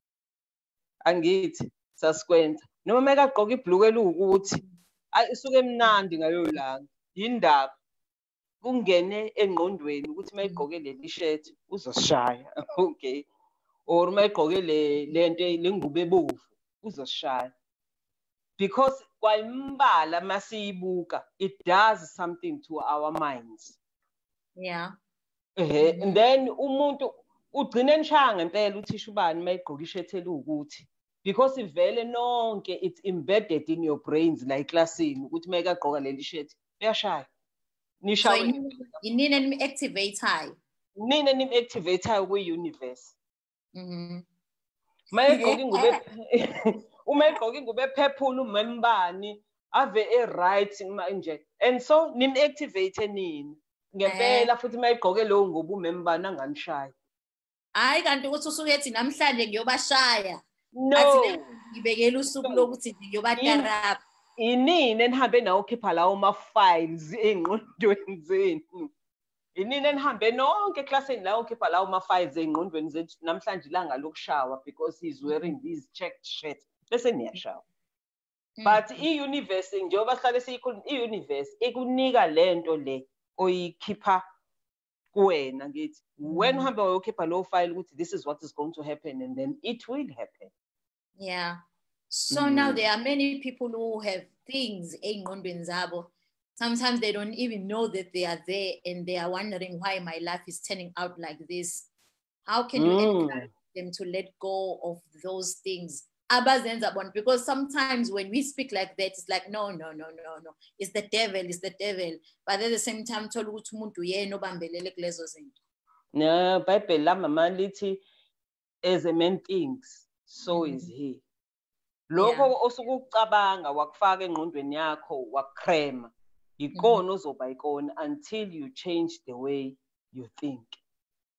Angithi sasikwenza. Noma mayekagqoka ibhluku eluwukuthi ayi isuke emnandi ngalolu langa. Yindaba. Kungene engqondweni ukuthi mayigqoke leli shirt uzosishaya okay. Or mayigqoke le lento lengubo ebovu uzosishaya because kwayimbala masiyibuka it does something to our minds Yeah. ehe and then umuntu ugcina enishaya ngempela uthisha ubani mayigqoka ishethi eluwukuthi because ivele nonke it's embedded in your brains la eklasini ukuthi mayekagqoka leli shirt uyashaya So nishawe inini inini enimi-activate-ayo. nina nim-activate-ayo kwi-universe Mhm. mayegqoka ingubo ep- uma egqoka ingubo ephephula umembani ave e-right manje and so nim-activate nini? Ngempela futhi mayegqoke lowo ngubo umembani anganishaya Hayi kanti ukuthi usuke ethi namhlanje ngiyobashaya. no. Athi le ngibekela usuku lokuthi nje ngiyobatarapha. inini enihambe nawo khipha lawo ma-files ey'ngqondweni zenu? Inini enihambe nonke eklasini lawo khipha lawo ma-files ey'ngqondweni zethu? Namhlanje ilanga lokushawa because he's wearing these checked shirts. Bese niyashawa but i-universe njengoba sihlale siyikhuluma i-universe ikunika lento le oyikhipha kuwena ngithi when Mhm. uhambe wayokhipha lowo file ukuthi this is what is going to happen and then it will happen Yeah. So now Mm. there are many people who have things ey'ngqondweni zabo. Sometimes they don't even know that they are there and they are wondering why my life is turning out like this. How can you Mm. encourage them to let go of those things? Abazenza bona because sometimes when we speak like that, it's like no, no, no, no, no. It's the devil, it's the devil. But at the same time, thola ukuthi umuntu uyena obambelele kulezo zinto. no bhayibheli lamama lithi as a man thinks so Mhm. is he lokho osuke ukucabanga wakufaka engqondweni yakho wakrema ikona ozoba ikona until you change the way you think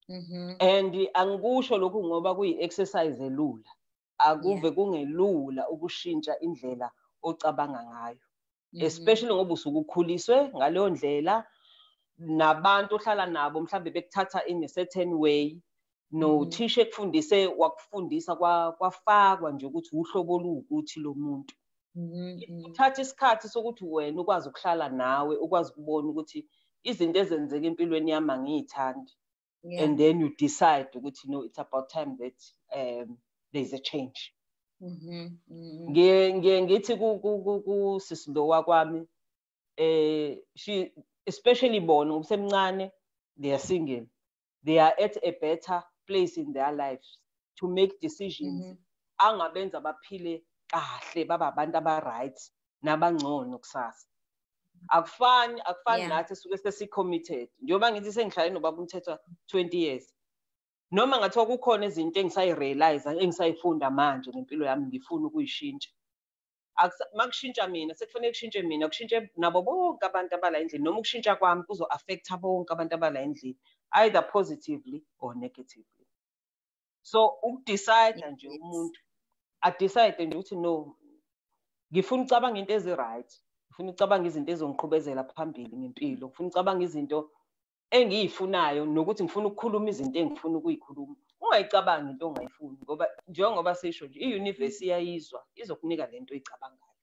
Mhm. and angikusho lokhu ngoba kuyi-exercise elula akuve kungelula ukushintsha indlela ocabanga ngayo Mhm. especially ngoba usuke ukhuliswe ngaleyo ndlela nabantu ohlala nabo mhlambe bekuthatha in a certain way nothisha ekufundise wakufundisa kwa- kwafakwa nje ukuthi uhlobo oluwukuthi lo muntu Mhm. Mhm. uthatha isikhathi sokuthi wena ukwazi ukuhlala nawe ukwazi ukubona ukuthi izinto ezenzeka empilweni yami angiyithandi and then you decide ukuthi no it's about time that um there's a change. Mhm, mhm. ngiye ngiye ngithi ku- ku- ku- kusisi lo wakwami eh she especially bona ngokusemncane they are single. They are at a better place in their lives to make decisions Mhm. angabenza baphile kahle baba abantu aba-right nabangcono kusasa. Akufani akufani nathi suke sesi-committed njengoba ngithi sengihlale nobaba umthetho 20 years noma ngathiwa kukhona izinto engisayi-realize engisayifunda manje ngempilo yami ngifuna ukuyishintsha. Akusa- uma kushintsha mina sekufanele kushintshe mina kushintshe nabo bonke abantu abala endlini. Noma ukushintsha kwami kuzo-affecta bonke abantu abala endlini either positively or negatively. So ukudecide nje Yes. umuntu adecide nje ukuthi no ngifuna ucabanga into ezi-right ngifuna ucabanga izinto ezongiqhubezela phambili ngempilo ngifuna ucabanga izinto engiyifunayo nokuthi ngifuna ukukhuluma izinto engifuna ukuyikhuluma. Ungayicabangi into ongayifuni ngoba njengoba sisho nje i-universe iyayizwa izokunika le nto oyicabangayo.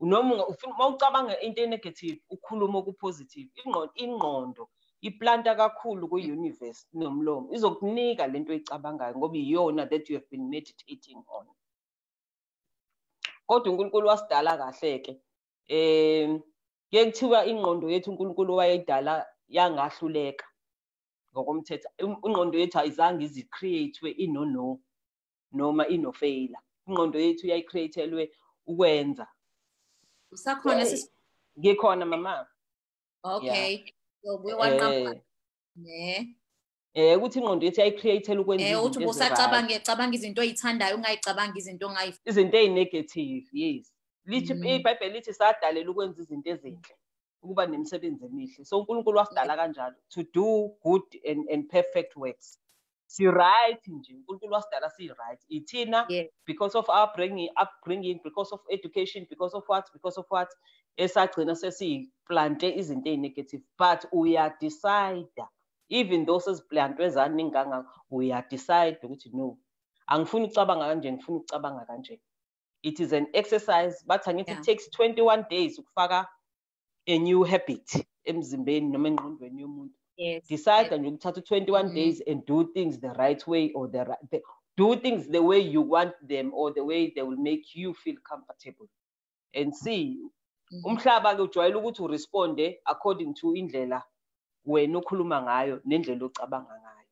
Noma unga- ufuna- uma ucabanga into enegative ukhuluma okupositive ingqondo ingqondo iplanta kakhulu kwi-universe nomlomo. Izokunika le nto oyicabangayo ngoba iyona that you have been meditating on. Kodwa unkulunkulu wasidala kahle-ke um kuye kuthiwa ingqondo yethu unkulunkulu wayeyidala yangahluleka ngokomthetho. In- ingqondo yethu ayizange izi-create-we ino-no noma ino-failure. Ingqondo yethu yayi-create-elwe ukwenza. Usakhona Eh, sis? ngikhona mama. Okay. So wewanqaba eh. ne? Eh ukuthi ingqondo yethu yayi-create-elwe ukwenza eh uthi izinto ezi-right. ubusacabanga cabanga izinto oyithandayo ungayicabanga izinto ongayi izinto eyi-negative yes. Lithi Mhm. ibhayibheli lithi sadalela ukwenza izinto ezinhle. Ukuba nemisebenzi emihle. So unkulunkulu wasidala kanjalo to do good and, and perfect works. Si-right nje unkulunkulu wasidala si-right. Ithina Yeah. because of our bringing, upbringing because of education because of what because of what esagcina sesiyiplante izinto eyi-negative. But uyadicida even though seziplantwe zaningi kangaka uyadicide ukuthi no angifuni ukucabanga kanje ngifuna ukucabanga kanje. It is an exercise bathi angithi Yeah. it takes 21 days ukufaka a new habit emzimbeni noma engqondweni yomuntu yes decide nje ukuthatha 21 Mhm. days and do things the right way or the, ri- the do things the way you want them or the way they will make you feel comfortable and see Mhm. umhlaba ke ujwayele ukuthi uresponde according to indlela wena okhuluma ngayo nendlela ocabanga ngayo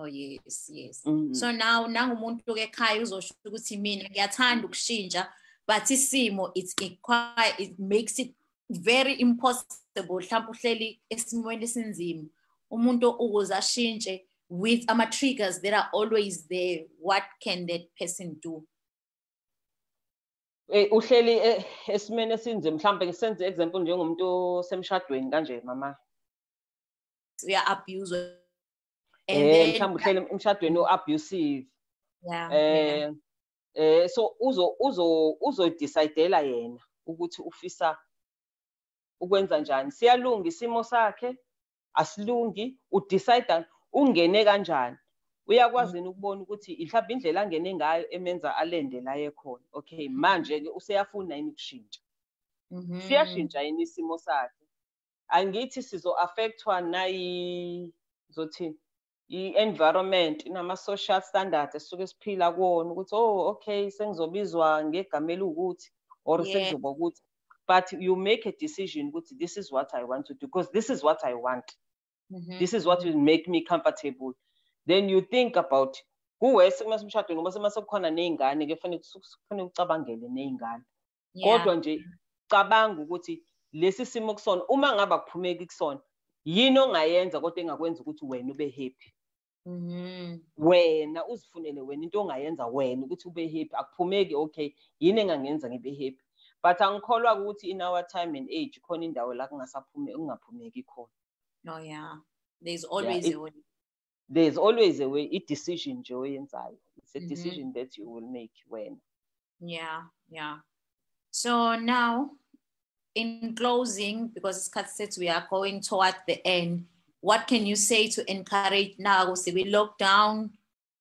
oh yes yes Mhm. so now nangumuntu-ke ekhaya uzosho ukuthi mina ngiyathanda ukushintsha but isimo it's a quite it makes it very impossible. Mhlawumbe uhleli esimweni esinzima umuntu ukuze ashintshe with ama-triggers that are always there what can that person do? Eh, uhleli eh, esimeni esinzima mhlambe senze example njengomuntu osemshadweni kanje mama. Uya-abuse eh mhlambe uhleli emshadweni o-abusive. Yeah. Eh eh so uzo uzo uzodicidela yena ukuthi ufisa ukwenza njani. Siyalunga isimo sakhe asilungi udecide ungene kanjani. Uyakwazi yini ukubona ukuthi mhlawumbe indlela angene ngayo emenza alende la ekhona? Okay manje ke useyafuna yini ukushintsha? Mhm. siyashintsha yini isimo sakhe? Angithi sizo-affectwa nayi zothini? I-environment nama-social standards esisuke siphila kuwona ukuthi oh okay sengizobizwa ngegama eliwukuthi or Yeah. sekuzoba ukuthi but you make a decision ukuthi this is what i want to do because this is what i want Mhm. this is what will make me comfortable then you think about kuwe sekumase umshadweni ngoba semase kukhona ney'ngane ke fanele kufanele ucabangele ney'ngane Yeah. kodwa nje cabanga ukuthi lesi simo kusona uma ngabe kuphumeki kusona yini ongayenza kodwa engakwenza ukuthi wena ube happy Mhm. Wena uzifunele wena into ongayenza wena ukuthi ube happy akuphumeki okay yini engangenza ngibe happy but angikholwa ukuthi in our time and age khona indawo la kungasaphume kungaphumeki khona no yeah. There's always it- a way. there's always a way i-decision nje oyenzayo it's a Mhm. decision that you will make wena Yeah, yeah. So now, in closing, because it's cut set, we are going toward the end. What can you say to encourage now? See, we lockdown,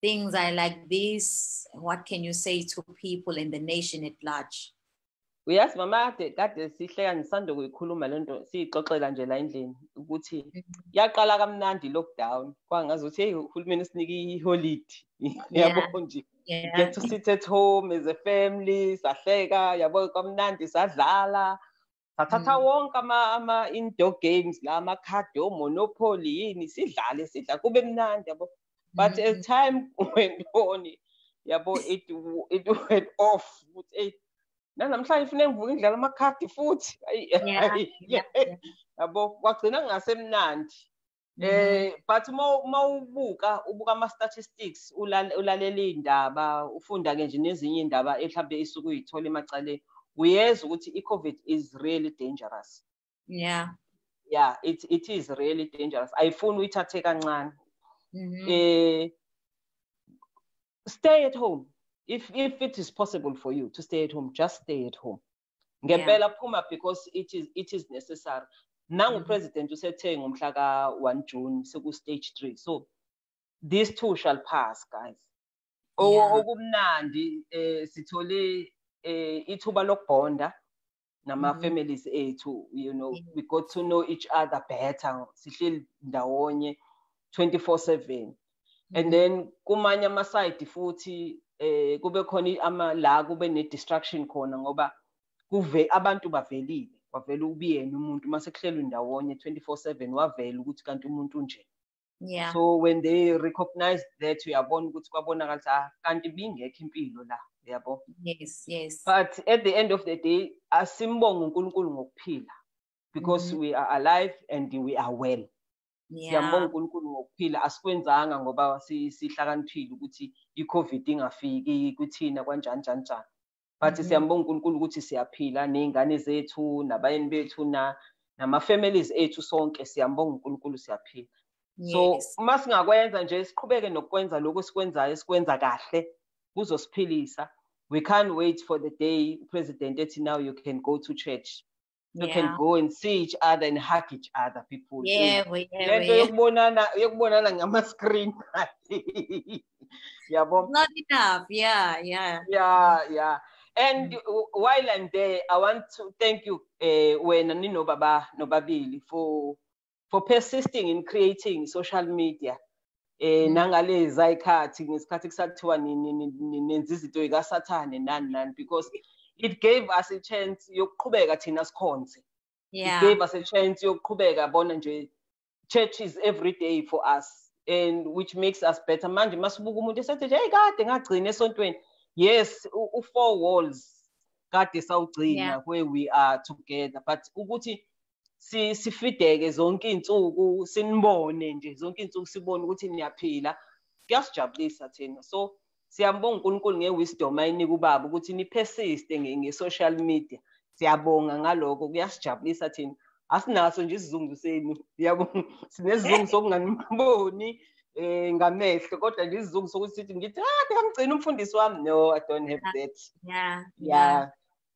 things are like this. What can you say to people in the nation at large? uyazi mama kade kade sihleka ngisanda kuyikhuluma lento siyixoxela nje la endlini ukuthi mm-hmm. yaqala kamnandi lockdown kwangazuthi hey uhulumeni sinike iholide yabo nje Yeah. get to sit at home as a family sahleka yabo kamnandi sadlala sathatha Mm. wonke ama ama indoor games la amakhadi omonopoly yini sidlale sidla kube mnandi yabo but Mhm. as time went on yabo it it went off ukuthi hey nanamhlanje kufanele ngivuke ngidlala amakhadi futhi Ayi, Yeah, ayi, yeah, yeah. yabo kwagcina kungasemnandi Mhm. eh but uma ubuka ubuka ama statistics ulalela indaba ufunda ke nje nezinye indaba mhlawumbe isuku uyithola emacaleni uyeza ukuthi i-covid is really dangerous. Yeah. yeah it, it is really dangerous. Ayifuni uyithathe kancane. Mhm. eh stay at home. If if it is possible for you to stay at home just stay at home. Ngempela phuma because it is it is necessary. Nangu Mhm. president usethe ngomhla ka 1 June seku stage 3 so these two shall pass guys. Yeah. okumnandi eh sithole eh ithuba lokubonda nama Mhm. families ethu you know Yeah. we got to know each other better sihleli ndawonye 24/7 and Mhm. then kumanye ama side futhi eh kube khona ama la kube ne distraction khona ngoba kuve abantu bavelile wavela ubiyena umuntu mase kuhlelwe ndawonye 24/7 wavela ukuthi kanti umuntu nje Yeah. so when they recognize that uyabona ukuthi kwabonakala ukuthi kanti bingekho impilo la yabo Yes. Yes. but at the end of the day asimbonge uNkulunkulu ngokuphila because Mhm. we are alive and we are well siyambonga Yeah. uNkulunkulu ngokuphila asikwenzanga ngoba si- sihlakaniphile ukuthi i-covid ingafiki kuthina kanjani njani njani but Mhm. siyambonga uNkulunkulu ukuthi siyaphila ney'ngane zethu nabayeni bethu na nama-families ethu sonke siyambonga uNkulunkulu siyaphila so uma singakwenza nje siqhubeke nokwenza lokhu esikwenzayo esikwenza kahle kuzosiphilisa we can't wait for the day president ethi now you can go to church you can go and see each other and hug each other people Yeah. we- Yeah. lento yokubonana yokubonana ngama-screen yabo Not enough. Yeah. Yeah. yeah yeah and w- while i'm there i want to thank you uh, wena ninobaba nobabili for for persisting in creating social media eh Mm. nangalezi ayikhathi ngesikhathi kusathiwa nenza izinto ikasathane nani nani because it gave us a chance yokuqhubeka thina sikhonze it Yeah. gave us a chance yokuqhubeka bona nje church is every day for us and which makes us better manje masibuka umuntu esethi nje hey kade ngagcina esontweni yes u-four walls kade sawugcina Yeah. where we are together but ukuthi sifideke zonke iy'nsuku sinibone nje zonke iy'nsuku sibone ukuthi niyaphila. Kuyasijabulisa thina. So siyambonga uNkulunkulu nge-wisdom ayinika ubaba ukuthi nipersiste nge- nge-social media. Siyabonga ngaloko kuyasijabulisa thina. Asinaso nje isizungu senu. Yabo sinesizungu sokunganiboni eh ngamehlo kodwa nje isizungu sokuthi sithi ngithi ah ngikamgcina umfundisi wami. No i don't have that. Yeah. yeah.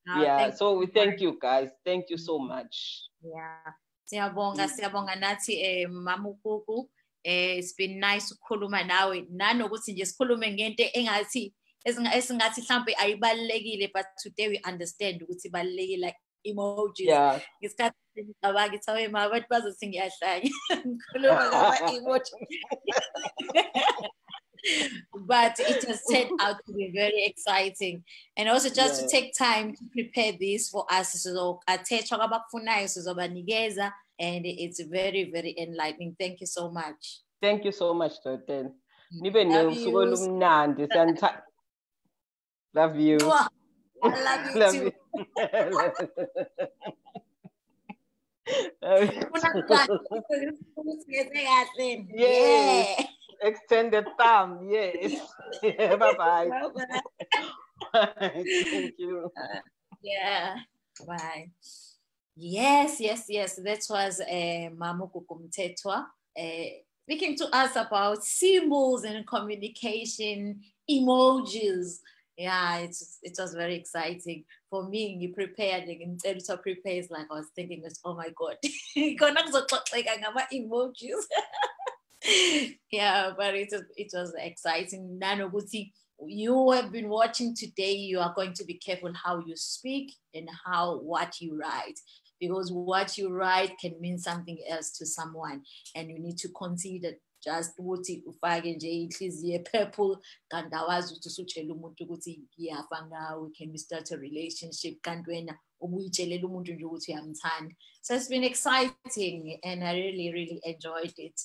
No, yeah so we you thank you guys thank you so much Yeah. Siyabonga, Mm. siyabonga nathi eh Mama uGugu. Eh it's been nice ukukhuluma nawe nanokuthi nje sikhulume ngento engathi esinga- esingathi mhlambe ayibalekile but today we understand ukuthi ibalekile like emojis. yeah Ngesikhathi ngicabanga ukuthi awe ma abantu bazothi ngiyahlanya. Ngikhuluma ngama emoji. but it has turned out to be very exciting and also just Yeah. to take time to prepare this for us sizobanikeza and it's very very enlightening thank you so much thank you so much Doten mm. nibe Love nosuku olumnandi love you. I love you love too. you Ufuna kanjani? Ukuthi yenze kahle. Yes. Yeah. Extended thumb yes bye bye Bye-bye. thank you Yeah. Bye. Yes, yes, yes. That was uh, Mamu Gugu Mthethwa uh, speaking to us about symbols and communication, emojis. Yeah, it's, it was very exciting. For me, you prepared, instead of prepare, like I was thinking, oh my God, ngama emojis. Yeah, but it was, it was exciting. Nanokuthi you have been watching today, you are going to be careful how you speak and how what you write. Because what you write can mean something else to someone, and you need to consider just what ukuthi ufake nje inhliziyo epurple kanti awazi ukuthi usutshela umuntu ukuthi ngiyafa ngawe can we start a relationship kanti wena ubuyitshelela umuntu nje ukuthi uyamthanda so it's been exciting and i really really enjoyed it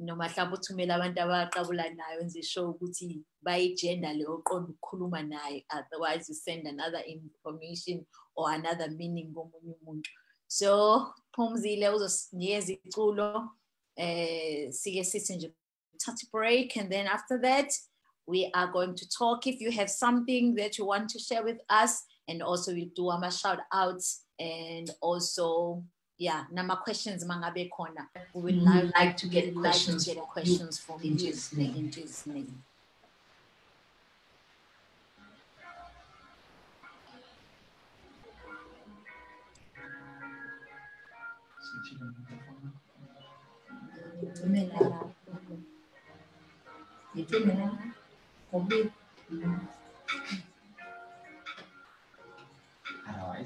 noma mhlawumbe uthumela abantu abaqabula nayo enze sure ukuthi bayigender leyo qonda ukukhuluma naye otherwise you send another information or another meaning komunye umuntu. So phumzile uzosinikeza iculo eh sike sithi nje touch break and then after that we are going to talk. If you have something that you want to share with us and also we'll do our shout outs and also yeah nama questions mangabe khona. We would mm-hmm. We like, like to get we'd like questions to get from questions from in you Jesus' name. in Jesus name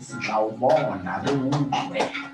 singawubona lumbe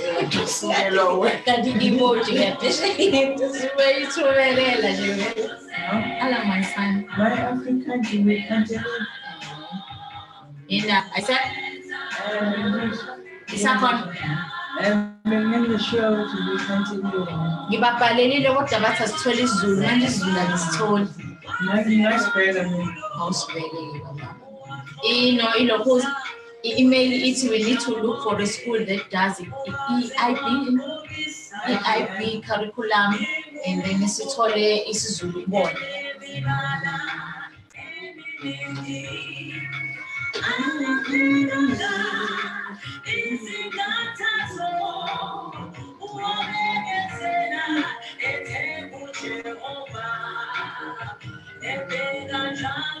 kanti emoji ngiyapeshe nje ala my son Why Africa do we continue? ina ayisa Um, isakhona I'm in the show to be continuing. ngibabhalelile kodwa bathi asithole isizulu manje isizulu ino ilokhu i-email ithi we need to look for a school that does it. I-ib i-ib curriculum and then sithole isizulu ibona no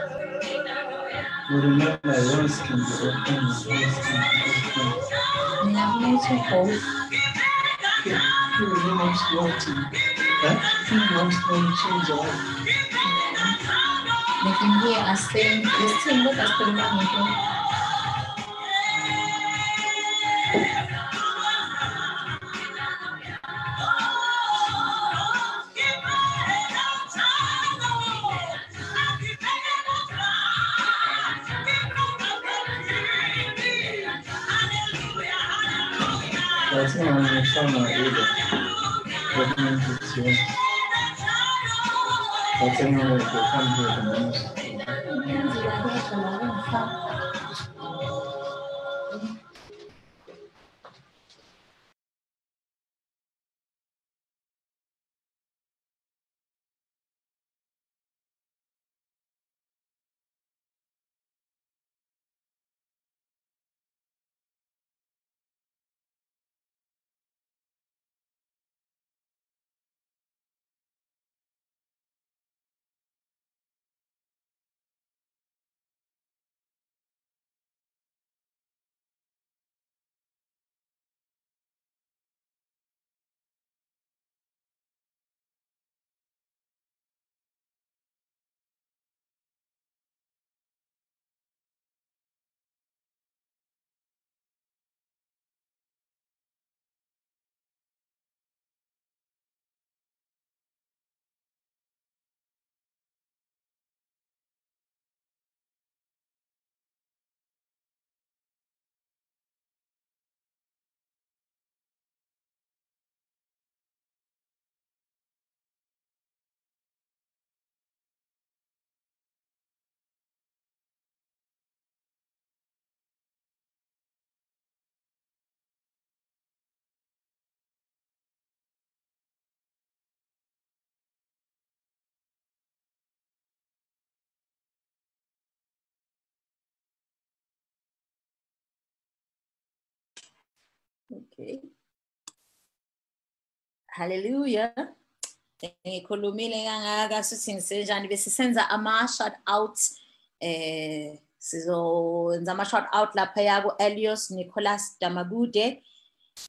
remember, words can be open, words can be open. mina kulethe hope Who really wants to Huh? Who wants to change your life? they can hear us saying this thing what us on it But 今天的学生是什么意思今天级的是什么问题 Okay. Hallelujah. Ngikhulumile kangaka sithi ngisenjani bese senza ama shout out eh sizowenza ama shout out lapha yako Elios Nicholas Damabude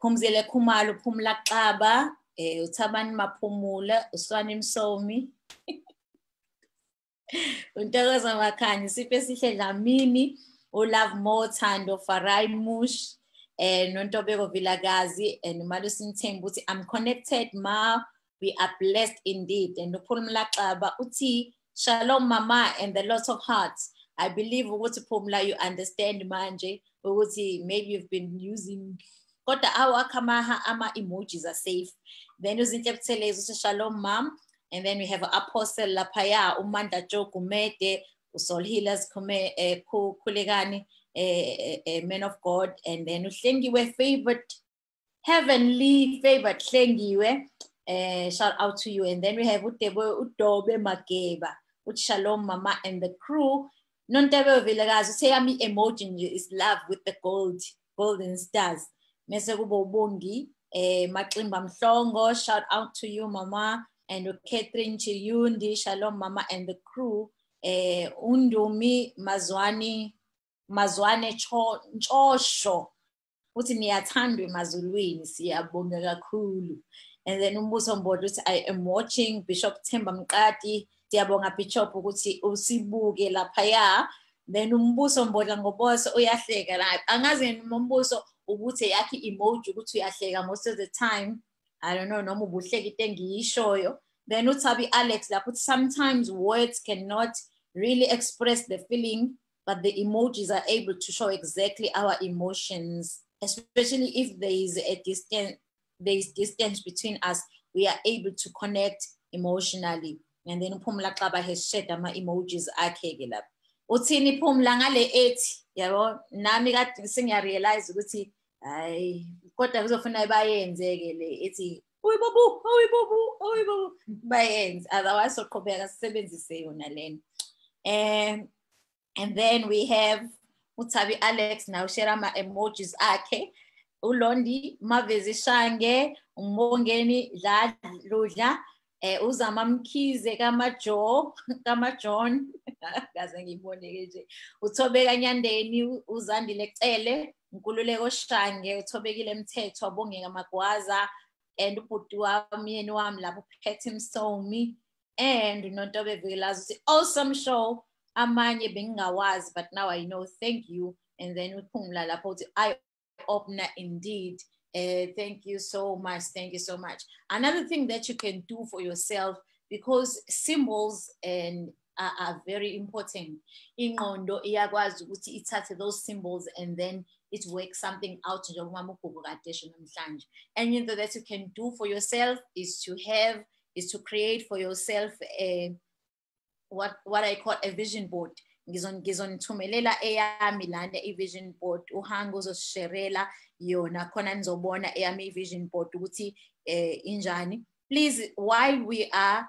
Phumzile Khumalo Phumla Xaba eh uThabani Maphumula uSwani Msomi Untokozo Makhanya siphe sihle Dlamini uLove More Thando Farai Mush eh nontobeko vilakazi and malusi Mthembu uthi I'm connected ma. We are blessed indeed. And uphumla xaba uthi shalom mama and the lots of hearts. I believe ukuthi Phumla you understand manje ukuthi maybe you've been using kodwa awakho ama ama emojis are safe. Then uzinhle buthelezi uthi shalom mom. And then we have apostle laphaya umanda Joe Gumede uSol Healers Khume eh, Khu- Khulekani eh, eh, eh, man of God and then uhlengiwe favorite heavenly favorite hlengiwe eh shout out to you. And then we have udebo udobe mageba shalom mama and the crew. Nontebe vilakazi uthe yami emoji is love with the gold golden stars. Mase kuba ubongi eh maximba shout out to you mama and Catherine Chiyundi shalom mama and the crew. Undumi mazwani mazwane Cho- ntshosho uthi niyathandwa emazulwini siyabonga kakhulu. And then umbuso mbodo uthi i am watching bishop themba mqadi. Siyabonga bishop ukuthi usibuke laphaya. Then umbuso mbodla ngoboso uyahleka la. Angazi yena umbuso ukuthi yakhe emoji ukuthi uyahleka most of the time. I don't know noma ubuhleka into engiyishoyo then uthabi alex lapho uthi sometimes words cannot really express the feeling. But the emojis are able to show exactly our emotions especially if there is a distance there is distance between us we are able to connect emotionally. And then uphumla xaba has shared ama emojis akhe lapha. Uthini phumla ngale ethi yabo nami kade sengiyarealize ukuthi hayi kodwa kuzofuna bayenze ke le ethi uyi babu uyi babu uyi babu bayenze otherwise soqhubeka sisebenzise yona lena. Um and then we have Utabi Alex now share ama emojis akhe ulondi mavezi shange umbongeni la ludla eh uzama mkhize kamajo kamajohn. Kaze ngiboneke nje. uthobeka nyandeni uzandile cele nkululeko shange uthobekile mthetho abongeka magwaza and ubhuti wami yeni wami lapho Patty Msomi and nontobe vilazi awesome show. Amanye bengingawazi but now I know. Thank you. And then uphumla lapho uthi I opener indeed. Uh, thank you so much thank you so much. Another thing that you can do for yourself because symbols and are, are very important. Ingqondo iyakwazi ukuthi ithathe those symbols and then it works something out njengoba uGugu kade esho namhlanje that you can do for yourself is to have is to create for yourself a what what I call a vision board. Ngizon ngizonithumelela eyami lana i-vision board. Uhango uzosisherela yona khona nizobona eyami i-vision board ukuthi eh injani. Please while we are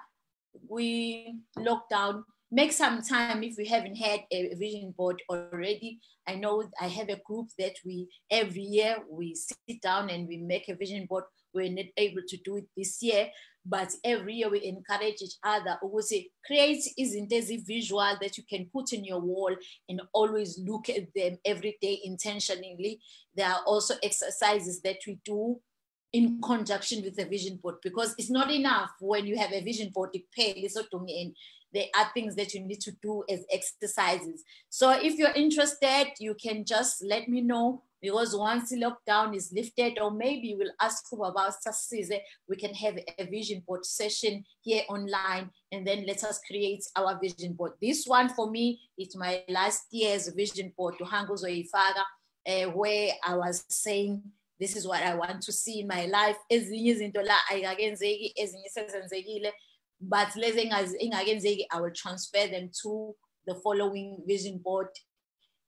we lockdown make some time if we haven't had a vision board already. I know i have a group that we every year we sit down and we make a vision board. We're not able to do it this year but every year we encourage each other ukuthi create izinto ezi-visual that you can put in your wall and always look at them every day intentionally. There are also exercises that we do in conjunction with the vision board because it's not enough when you have a vision board to kuphela isodongeni there are things that you need to do as exercises. So if you're interested you can just let me know because once the lockdown is lifted or maybe we'll ask about Sasize, we can have a vision board session here online and then let us create our vision board this one for me it's my last year's vision board to Hango Zoifaga uh, where I was saying this is what I want to see in my life. But I will transfer them to the following vision board.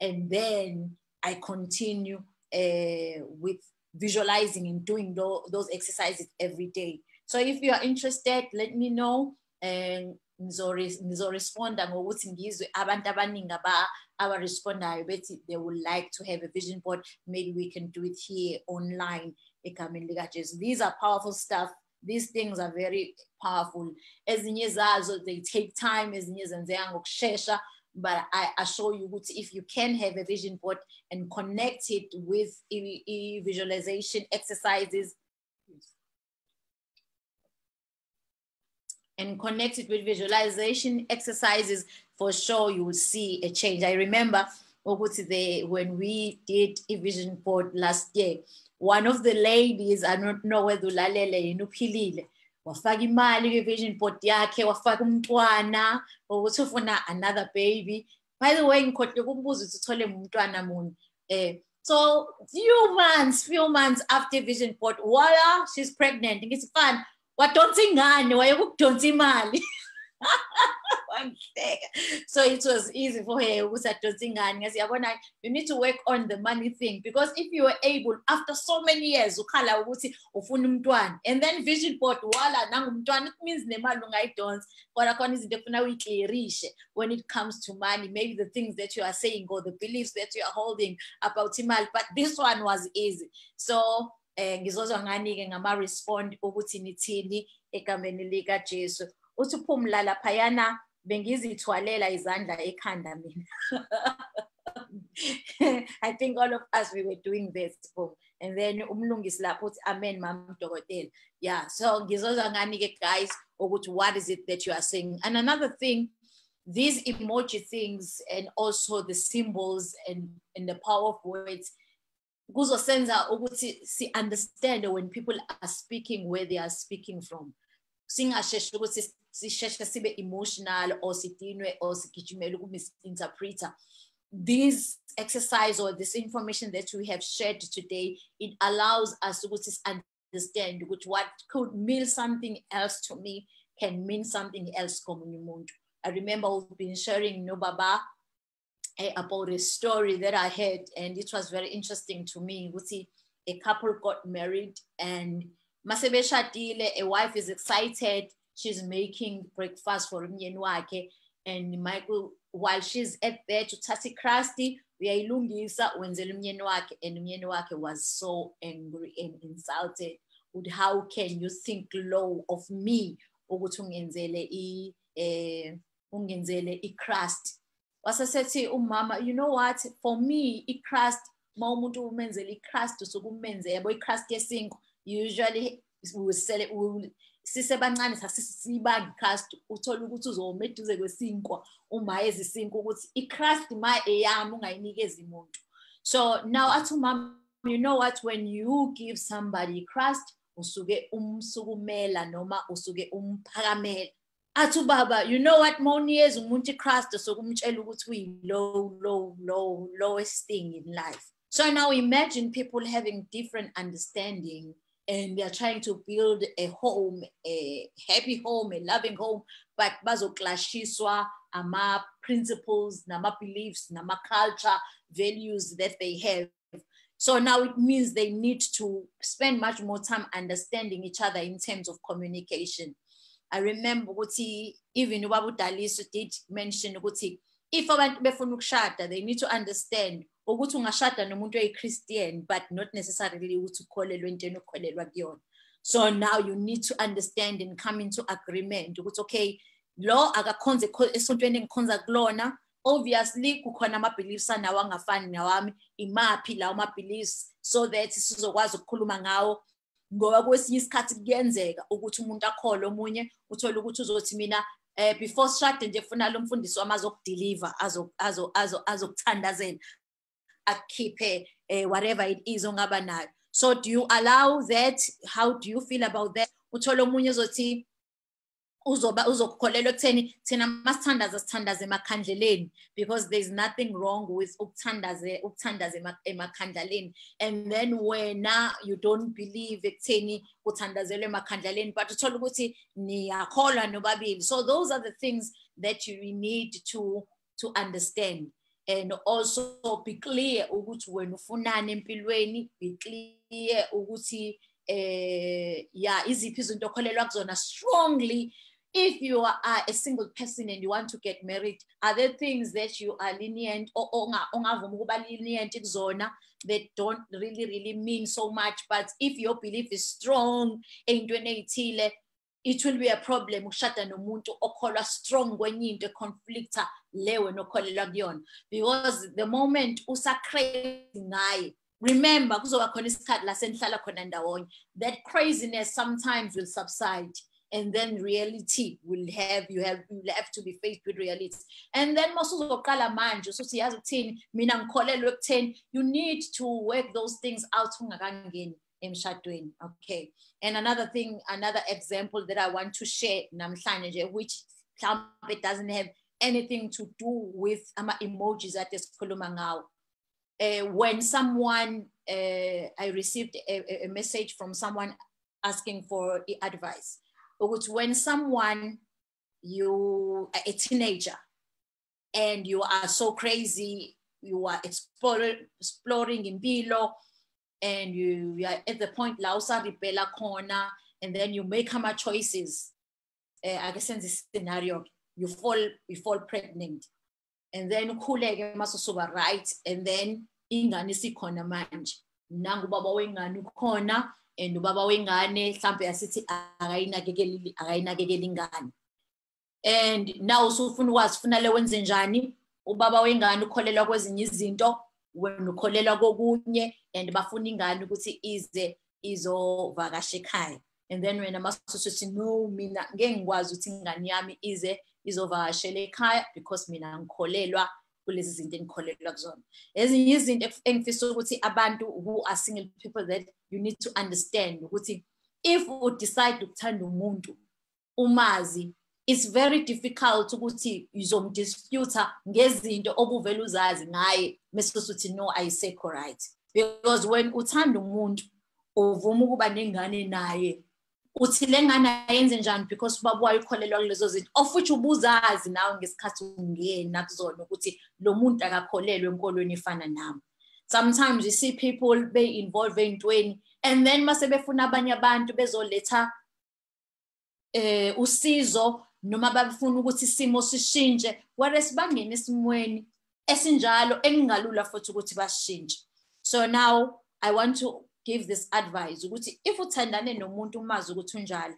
And then I continue uh, with visualizing and doing tho- those exercises every day. So if you are interested, let me know. And ngizore- ngizoresponda ngokuthi ngizwe abantu abaningi aba- abarespondayo bethi they would like to have a vision board maybe we can do it here online these are powerful stuff these things are very powerful ezinye zazo they take time ezinye zenzeka ngokushesha but I assure you if you can have a vision board and connect it with i- visualization exercises and connect it with visualization exercises, for sure you will see a change. I remember oh, the when we did a vision board last year, one of the ladies, I don't know whether uphilile, wafaka imali kwi-vision board yakhe, wafaka umntwana, ukuthi ufuna another baby. By the way, ngikhohle ukubuza ukuthi uthole umntwana muni. Eh, so few months, few months after vision board, voila, she's pregnant. Ngithi fine, wadonsa ingane wayekukudonsa imali. so it was easy for her you need to work on the money thing because if you were able after so many years ukhala ukuthi ufuna umntwana and then vision board wala nangumntwana it means nemali ungayidonsa kodwa khona izinto efuna uyiklerishe when it comes to money. Maybe the things that you are saying or the beliefs that you are holding about imali but this one was easy. So eh ngizozwa ngani-ke ngama-respond ukuthi nithini egameni likajesu uthi uphumla laphayana bengizithwalela izandla ekhanda mina. I think all of us we were doing this Phum. and then umlungisi lapho uthi amen mama dokotela. Yeah so ngizozwa ngani-ke guys ukuthi what is it that you are saying? And another thing these emoji things and also the symbols and, and the power of words kuzosenza ukuthi si understand when people are speaking where they are speaking from. Singasheshi ukuthi sisheshe sibe emotional or sidinwe or sigijimele uku-misinterpreter this exercise or this information that we have shared today it allows us ukuthi understand what could mean something else to me can mean something else komunye umuntu i remember we've been sharing no baba eh, about a story that I heard, and it was very interesting to me. Ukuthi a couple got married, and masebe shadile, a wife is excited. She's making breakfast for umyeni wakhe, and Michael, while she's at there to tati crusty, uyayilungisa wenzela umyeni wakhe, and umyeni wakhe was so angry and insulted. With how can you think low of me? ukuthi ungenzele i eh ungenzele i-crust wasesethi umama you know what for me i-crust ma umuntu umenzela i-crust usuke umenze yabo i-crust yesinkwa usually we will sell it, we will, sisebancane ukuthi kwesinkwa uma ezisinkwa ukuthi ma eyami ungayinikezi so now athi umama you know what when you give somebody crust usuke umsukumela noma usuke umphakamela. Athi ubaba you know what mawunikeza umuntu i-crust sokumtshela ukuthi uyi-low low low lowest thing in life. So now imagine people having different understanding and they're trying to build a home, a happy home, a loving home, but bazoklashiswa ama principles, nama beliefs, nama culture, values that they have. So now it means they need to spend much more time understanding each other in terms of communication. I remember ukuthi even ubaba uDaliso did mention ukuthi if abantu befuna ukushada they need to understand ukuthi ungashada nomuntu oyi-Christian but not necessarily ukuthi ukholelwe entweni okholelwa kuyona. So now you need to understand and come into agreement ukuthi okay lo akakhonze kho- esontweni engikhonza kulona obviously kukhona ama-beliefs anawo angafani nawami imaphi lawo ma-beliefs so that sizokwazi ukukhuluma ngawo ngoba kwesinye isikhathi kuyenzeka ukuthi umuntu akholwe omunye uthole ukuthi uzothi mina eh before sishade nje funa lo mfundisi wami azokudeliver azo- azo- azo- azokuthandazela akukhiphe eh, whatever it is ongaba nayo. So do you allow that? How do you feel about that? Uthole omunye uzothi uzoba uzokukholelwa ekutheni thina masithandaza sithandaza emakhandleleni because there's nothing wrong with ukuthandaze ukuthandaza ema- emakhandleleni and then wena you don't believe ekutheni uthandazelwe emakhandleleni but uthola ukuthi niyakholwa nobabili. So those are the things that you need to to understand and also be clear ukuthi wena ufunani empilweni be clear ukuthi eh yeah iziphi izinto okholelwa kuzona strongly. If you are a single person and you want to get married are there things that you are lenient or onga- ongavuma ukuba lenient kuzona that don't really really mean so much? But if your belief is strong ey'ntweni ey'thile it will be a problem ukushada nomuntu okholwa strong kwenye into econflicta le wena okholelwa kuyona. Because the moment usacrazy ngaye remember kuzoba khona isikhathi la senihlala khona ndawonye. That craziness sometimes will subside and then reality will have you have you have to be faced with reality. And then masuzoqala manje usuthi yazi ukuthini? Mina ngikholelwe ekutheni. You need to work those things out ungakangeni emshadweni okay? And another thing another example that i want to share namhlanje nje which mhlawumbe doesn't have anything to do with ama emojis ade sikhuluma ngawo. Uh, when someone uh, i received a, a- message from someone asking for advice ukuthi when someone you a teenager and you are so crazy you are exploring exploring impilo and you, you are at the point la usaribhela khona and then you make ama choices. Eh ake senze scenario you fall you fall pregnant. And then ukhuleke masusuba right? And then ingane isikhona manje. Nangu ubaba wengane ukhona and ubaba wengane mhlambe asithi akayinakekeli akayinakekeli ingane. And now usufuna ukwazi funale wenze njani? Ubaba wengane ukholelwa kwezinye izinto wena ukholelwa kokunye and bafuna ingane ukuthi ize izovakasha ekhaya. And then wena masusithi no mina ngeke ngikwazi ukuthi ingane yami ize izovakashela ekhaya because mina ngikholelwa kulezi zinto engikholelwa kuzona. Ezinye izinto engifisa ukuthi abantu who are single people that you need to understand ukuthi if u decide ukuthanda umuntu umazi it's very difficult ukuthi uzomdisputa ngezinto obuvela uzazi ngaye mase uthi no ayisekho right because when uthanda umuntu uvuma ukuba nengane naye uthi le ngane ayenze njani because ubaba wayikholelwa kulezo zinto? Of which ubuzazi nawe ngesikhathi ungena kuzona ukuthi lo muntu akakholelwe enkolweni efana nami. Sometimes you see people be-involve ey'ntweni and then mase befuna abanye abantu bezoletha eh usizo noma bafuna ukuthi sishintshe esinjalo engingalula futhi ukuthi bashintshe. So now i want to give this advice ukuthi if uthandane nomuntu umazi ukuthi unjalo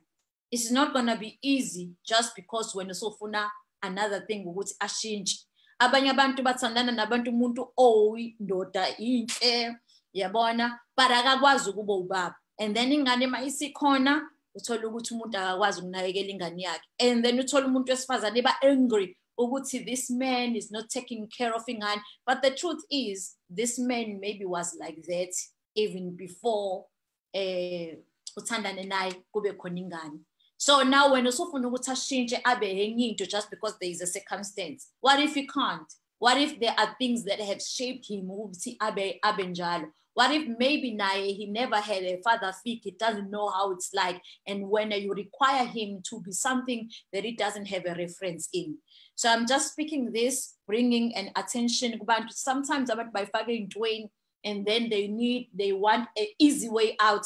it's not gonna be easy just because wena usufuna another thing ukuthi ashintshe. Abanye abantu bathandana nabantu umuntu oyindoda inhle yabona? But akakwazi ukuba ubaba. And then ingane ma isikhona uthola ukuthi umuntu akakwazi ukunakekela ingane yakhe. And then uthola umuntu wesifazane eba angry ukuthi this man is not taking care of ingane. But the truth is this man maybe was like that even before eh uthandane naye kube khona ingane. So now wena usufuna ukuthi ashintshe abe enye into just because there is a circumstance. What if he can't? What if there are things that have shaped him ukuthi abe abe njalo what if maybe naye he never had a father figure he doesn't know how it's like and when you require him to be something that he doesn't have a reference in. So i'm just speaking this bringing an attention sometimes abantu bayifake entweni and then they need they want an easy way out.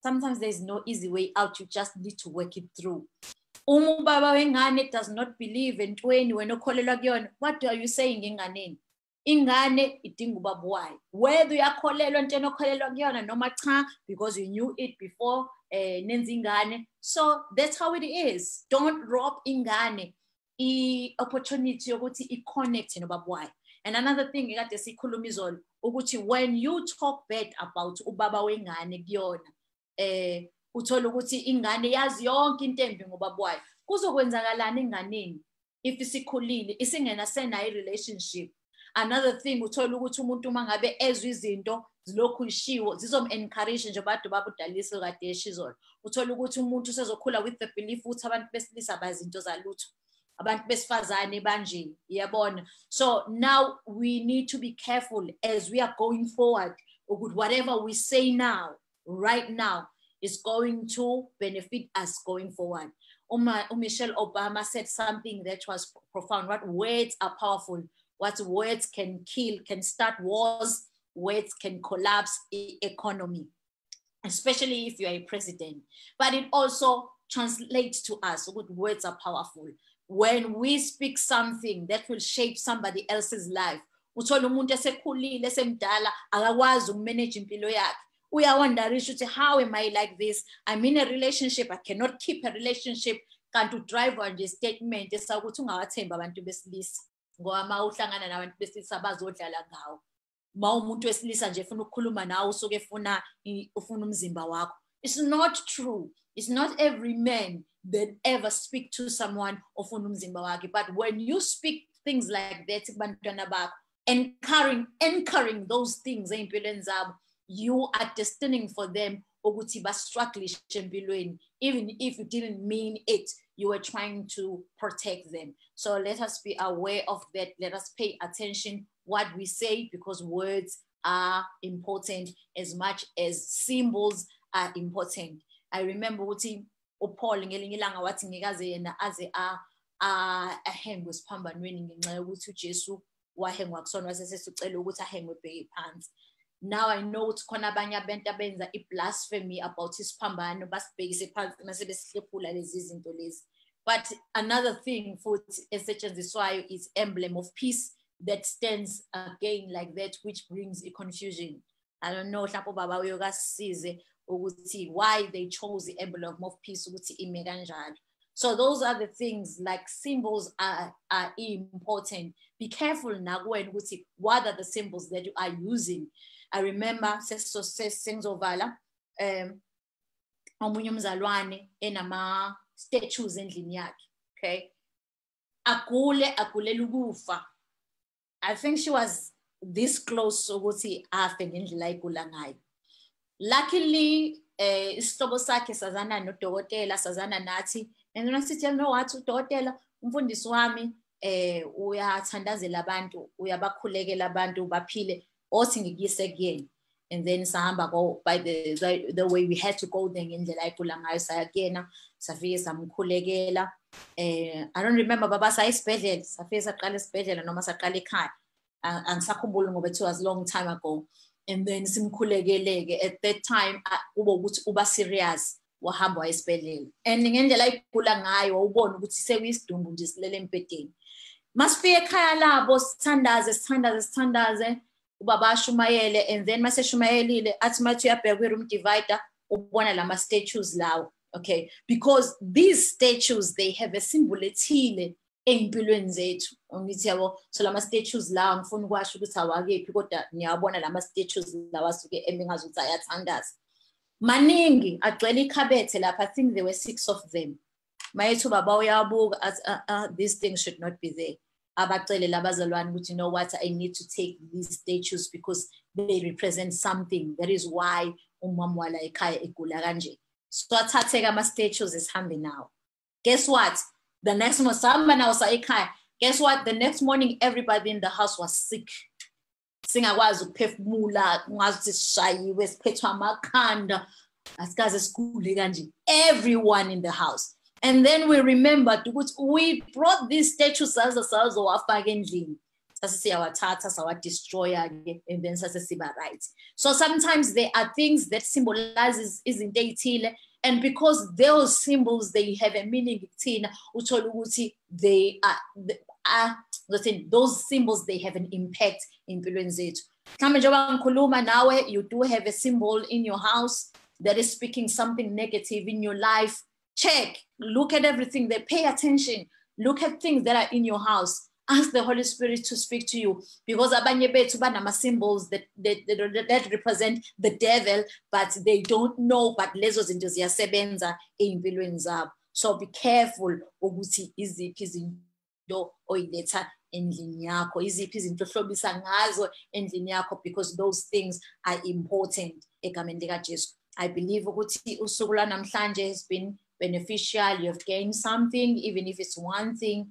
Sometimes there's no easy way out you just need to work it through. Uma ubaba does not believe entweni wena what are you saying enganeni ingane idinga ubaba wayo whether uyakholelwa entweni okholelwa kuyona noma cha because you knew it before eh nenza ingane. So that's how it is. Don't rob ingane i-opportunity yokuthi i-connect nobaba wayo and another thing ekade sikhuluma izolo ukuthi when you talk bad about ubaba wengane kuyona eh uthola ukuthi ingane yazi yonke into embi ngobaba wayo kuzokwenzakalani enganeni? If isikhulile isingena senayo relationship another thing uthola ukuthi umuntu uma ngabe ezwe izinto zilokhu ishiwo zizom-encourage nje bade babudalise kade eshizolo uthola ukuthi umuntu usezokhula with the belief ukuthi abantu besilisa bazinto zalutho abantu besifazane banje yabona so now we need to be careful as we are going forward ukuthi whatever we say now right now is going to benefit us going forward Michelle Obama said something that was profound. What words are powerful? What words can kill, can start wars, words can collapse e- economy, especially if you're a president. But it also translates to us what words are powerful. When we speak something that will shape somebody else's life, uthola umuntu esekhulile esemdala akakwazi ukumanage impilo yakhe uyawonderisha ukuthi how am i like this i'm in a relationship i cannot keep a relationship kanti udriver nje statement esakuthi ungawathembi abantu besilisa ngoba ma uhlangana nabantu besilisa bazodlala ngawo. Ma umuntu wesilisa nje efuna ukukhuluma nawe usuke efuna ufuna umzimba wakho. It's not true. It's not every man that ever speak to someone ofuna umzimba wakhe. But when you speak things like that kubantwana bakho encouraging encouraging those things ey'mpilweni zabo you are destining for them ukuthi ba-struggle empilweni even if you didn't mean it you were trying to protect them. So let us be aware of that. Let us pay attention what we say because words are important as much as symbols are important. I remember ukuthi upaul ngelinye ilanga wathi ngikaze yena aze ahengwe esiphambanweni ngenxa yokuthi ujesu wahengwa kusona wasesesicela ukuthi ahengwe ebheke phansi now i know ukuthi khona abanye abantu abenza i-blasphemy about isiphambano basibhekise phansi mase besihlephula lezi zinto lezi. But another thing futhi esetshenziswayo is emblem of peace that stands again like that which brings a confusion. I don't know mhlawumbe ubaba uyokasize ukuthi why they chose the emblem of peace ukuthi ime kanjalo so those are the things like symbols are, are important. Be careful nakuwena ukuthi what are the symbols that you are using? I remember seso- se- sengizovala um omunye umzalwane enama statues endlini yakhe okay? Agule agulela ukufa. I think she was this close ukuthi afe ngendlela ayigula ngayo. Luckily eh isihlobo sakhe sazana nodokotela sazana nathi and then sithi you know what udokotela umfundisi wami eh uyathandazela abantu uyabakhulekela abantu baphile othi ngikuyise kuyena. And then sahamba go by the, the the way we had to go there ngendlela ayigula ngayo saya kuyena safike samkhulekela. Eh i don't remember baba saya esibhedlela safike saqala esibhedlela noma saqala ekhaya. Ah, angisakhumbuli ngoba it was long time ago. And then simkhulekeleke. At that time ah, kube ukuthi uba serious. Wahamba waya esibhedlela and ngendlela ayigula ngayo wawubona ukuthi sekuyisidumbu nje silele embhedeni. Masifike ekhaya labo sithandaze sithandaze sithandaze ubaba ashumayele and then mase shumayelile athi mathi uyabheka kwi-room divider ubona lama statues lawo okay? Because these statues they have a symbol ethile ey'mpilweni zethu. Ngithi yabo so lama statues lawa ngifuna ukwasho ukuthi awakephi kodwa niyawabona lama statues lawa asuke emingazi ukuthi ayathandaza. Maningi agcwele ikhabethe lapha i think there were six of them. Mayethu baba uyabuka uh, uh, these things should not be there. Abacelela abazalwane ukuthi you know what? I need to take these statues because they represent something. That is why umama wala ekhaya egula kanje. So athathe-ke ama-statues esihambe nawo guess what? The next month sahamba nawo sa ekhaya. Guess what? The next morning everybody in the house was sick singakwazi ukuphefumula ungazi ukuthi sishayiwe siphethwe amakhanda. Asikaze sigule kanje. Everyone in the house. And then we remembered ukuthi we brought these statues zazo sazo wafaka endlini. Sase siyawathatha sawadestroya-ke and then sase siba right. So sometimes there are things that symbolizes izinto ey'thile and because those symbols they have a meaning kuthina uthola ukuthi they are, they are those symbols they have an impact empilweni ngikhuluma nawe you do have a symbol in your house that is speaking something negative in your life. Check look at everything they pay attention. Look at things that are in your house. Ask the holy spirit to speak to you. Because abanye bethu banama symbols that, that, that, that represent the devil but they don't know but lezo zinto ziyasebenza ey'mpilweni zabo. So be careful ukuthi iziphi izinto oyiletha endlini yakho iziphi izinto ohlobisa ngazo endlini yakho because those things are important egameni likajesu i believe ukuthi usuku lwanamhlanje has been beneficial you have gained something even if it's one thing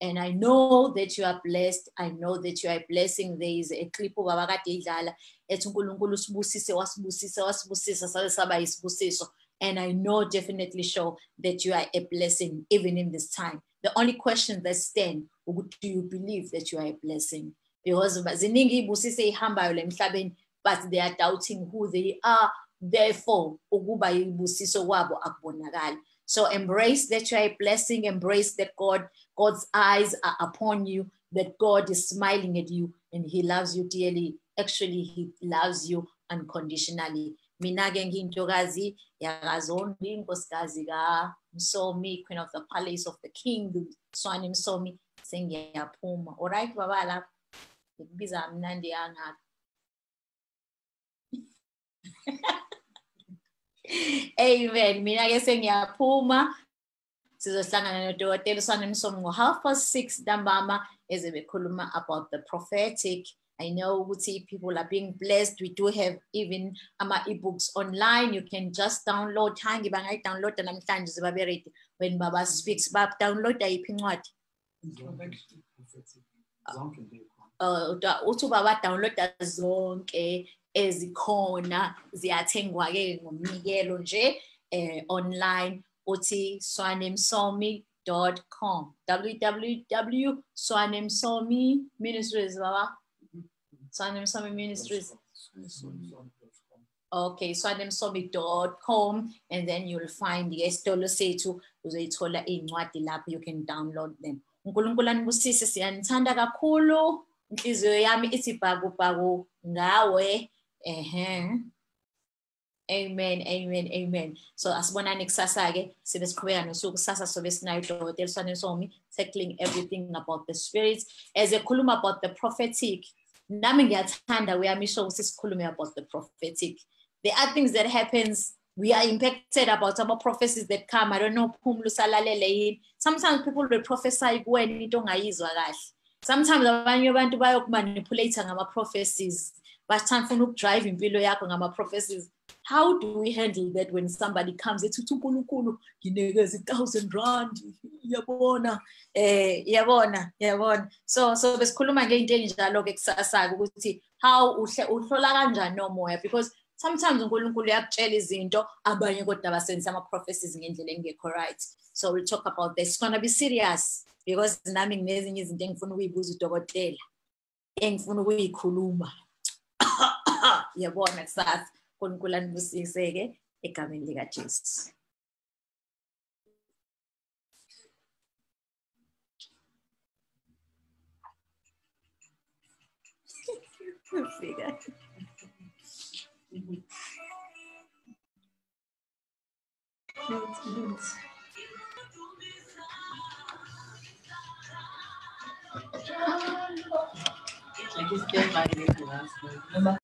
and I know that you are blessed. I know that you are a blessing. There is a clip of kade idlala ethi uNkulunkulu usibusise wasibusisa wasibusisa saze saba yisibusiso. And I know definitely sure that you are a blessing even in this time. The only question that stand, do you believe that you are a blessing? Because ziningi ibusise but they are doubting who they are. Therefore, ukuba ibusiso akubonakali. So embrace that you are a blessing. Embrace that God, God's eyes are upon you. That God is smiling at you and He loves you dearly. Actually, He loves you unconditionally. Mina ke ngiyintokazi yakazondi inkosikazi ka Msomi, Queen of the Palace of the King, Suoane Msomi, sengiyaphuma. All right, baba lapha. Ngikubiza mnandi kangaka. Amen. Mina ke sengiyaphuma. Sizohlangana nodokotela usana Msomi ngo half past 6 ntambama eze bekhuluma about the prophetic. I know ukuthi people are being blessed. We do have even ama ebooks online. You can just download. Hangi bangayi-download namhlanje ziba ready. When Baba speaks, ba download ayiphi incwadi? uh, uthi ubaba downloada zonke ezikhona ziyathengwa-ke ngomnikelo nje eh, online uthi suoanemsomi.com www suoanemsomi ministries baba suoanemsomi ministries. Okay suoanemsomi.com and then you'll find esitolo sethu uzoyithola iy'ncwadi lapho you can download them. Unkulunkulu anibusise siyanithanda kakhulu. Inhliziyo yami ithi bhakubhaku ngawe. Ehe. Amen amen amen. So asibonani kusasa-ke sibe siqhubeka nosuku kusasa sobe sinayo udokotela Suoane somi tackling everything about the spirits as ekhuluma about the prophetic nami ngiyathanda uyamisho ukuthi sikhulume about the prophetic. There are things that happens. We are impacted about our prophecies that come. I don't know phumla usalalele yini. Sometimes people will prophesy kuwena into ongayizwa kahle. Sometimes abanye abantu bayokumanipulate ngama-prophecies. Bathanda funa ukudrive impilo yakho ngama-prophecies how do we handle that when somebody comes ethi uthi unkulunkulu nginikeza i-thousand rand. Yabona eh yabona yabona. So so besikhuluma ngey'nto ey'njalo-ke kusasa-ke ukuthi how uhle uhlola kanjani nomoya? Because sometimes unkulunkulu uyakutshela izinto abanye kodwa basebenzisa ama-prophecies ngendlela engekho right. So we'll talk about this. It's gonna be serious because nami nginezinye izinto engifuna ukuyibuza udokotela engifuna ukuyikhuluma. Yabona kusasa uNkulunkulu anibusiseke egameni likaJesu Fika. Thank you.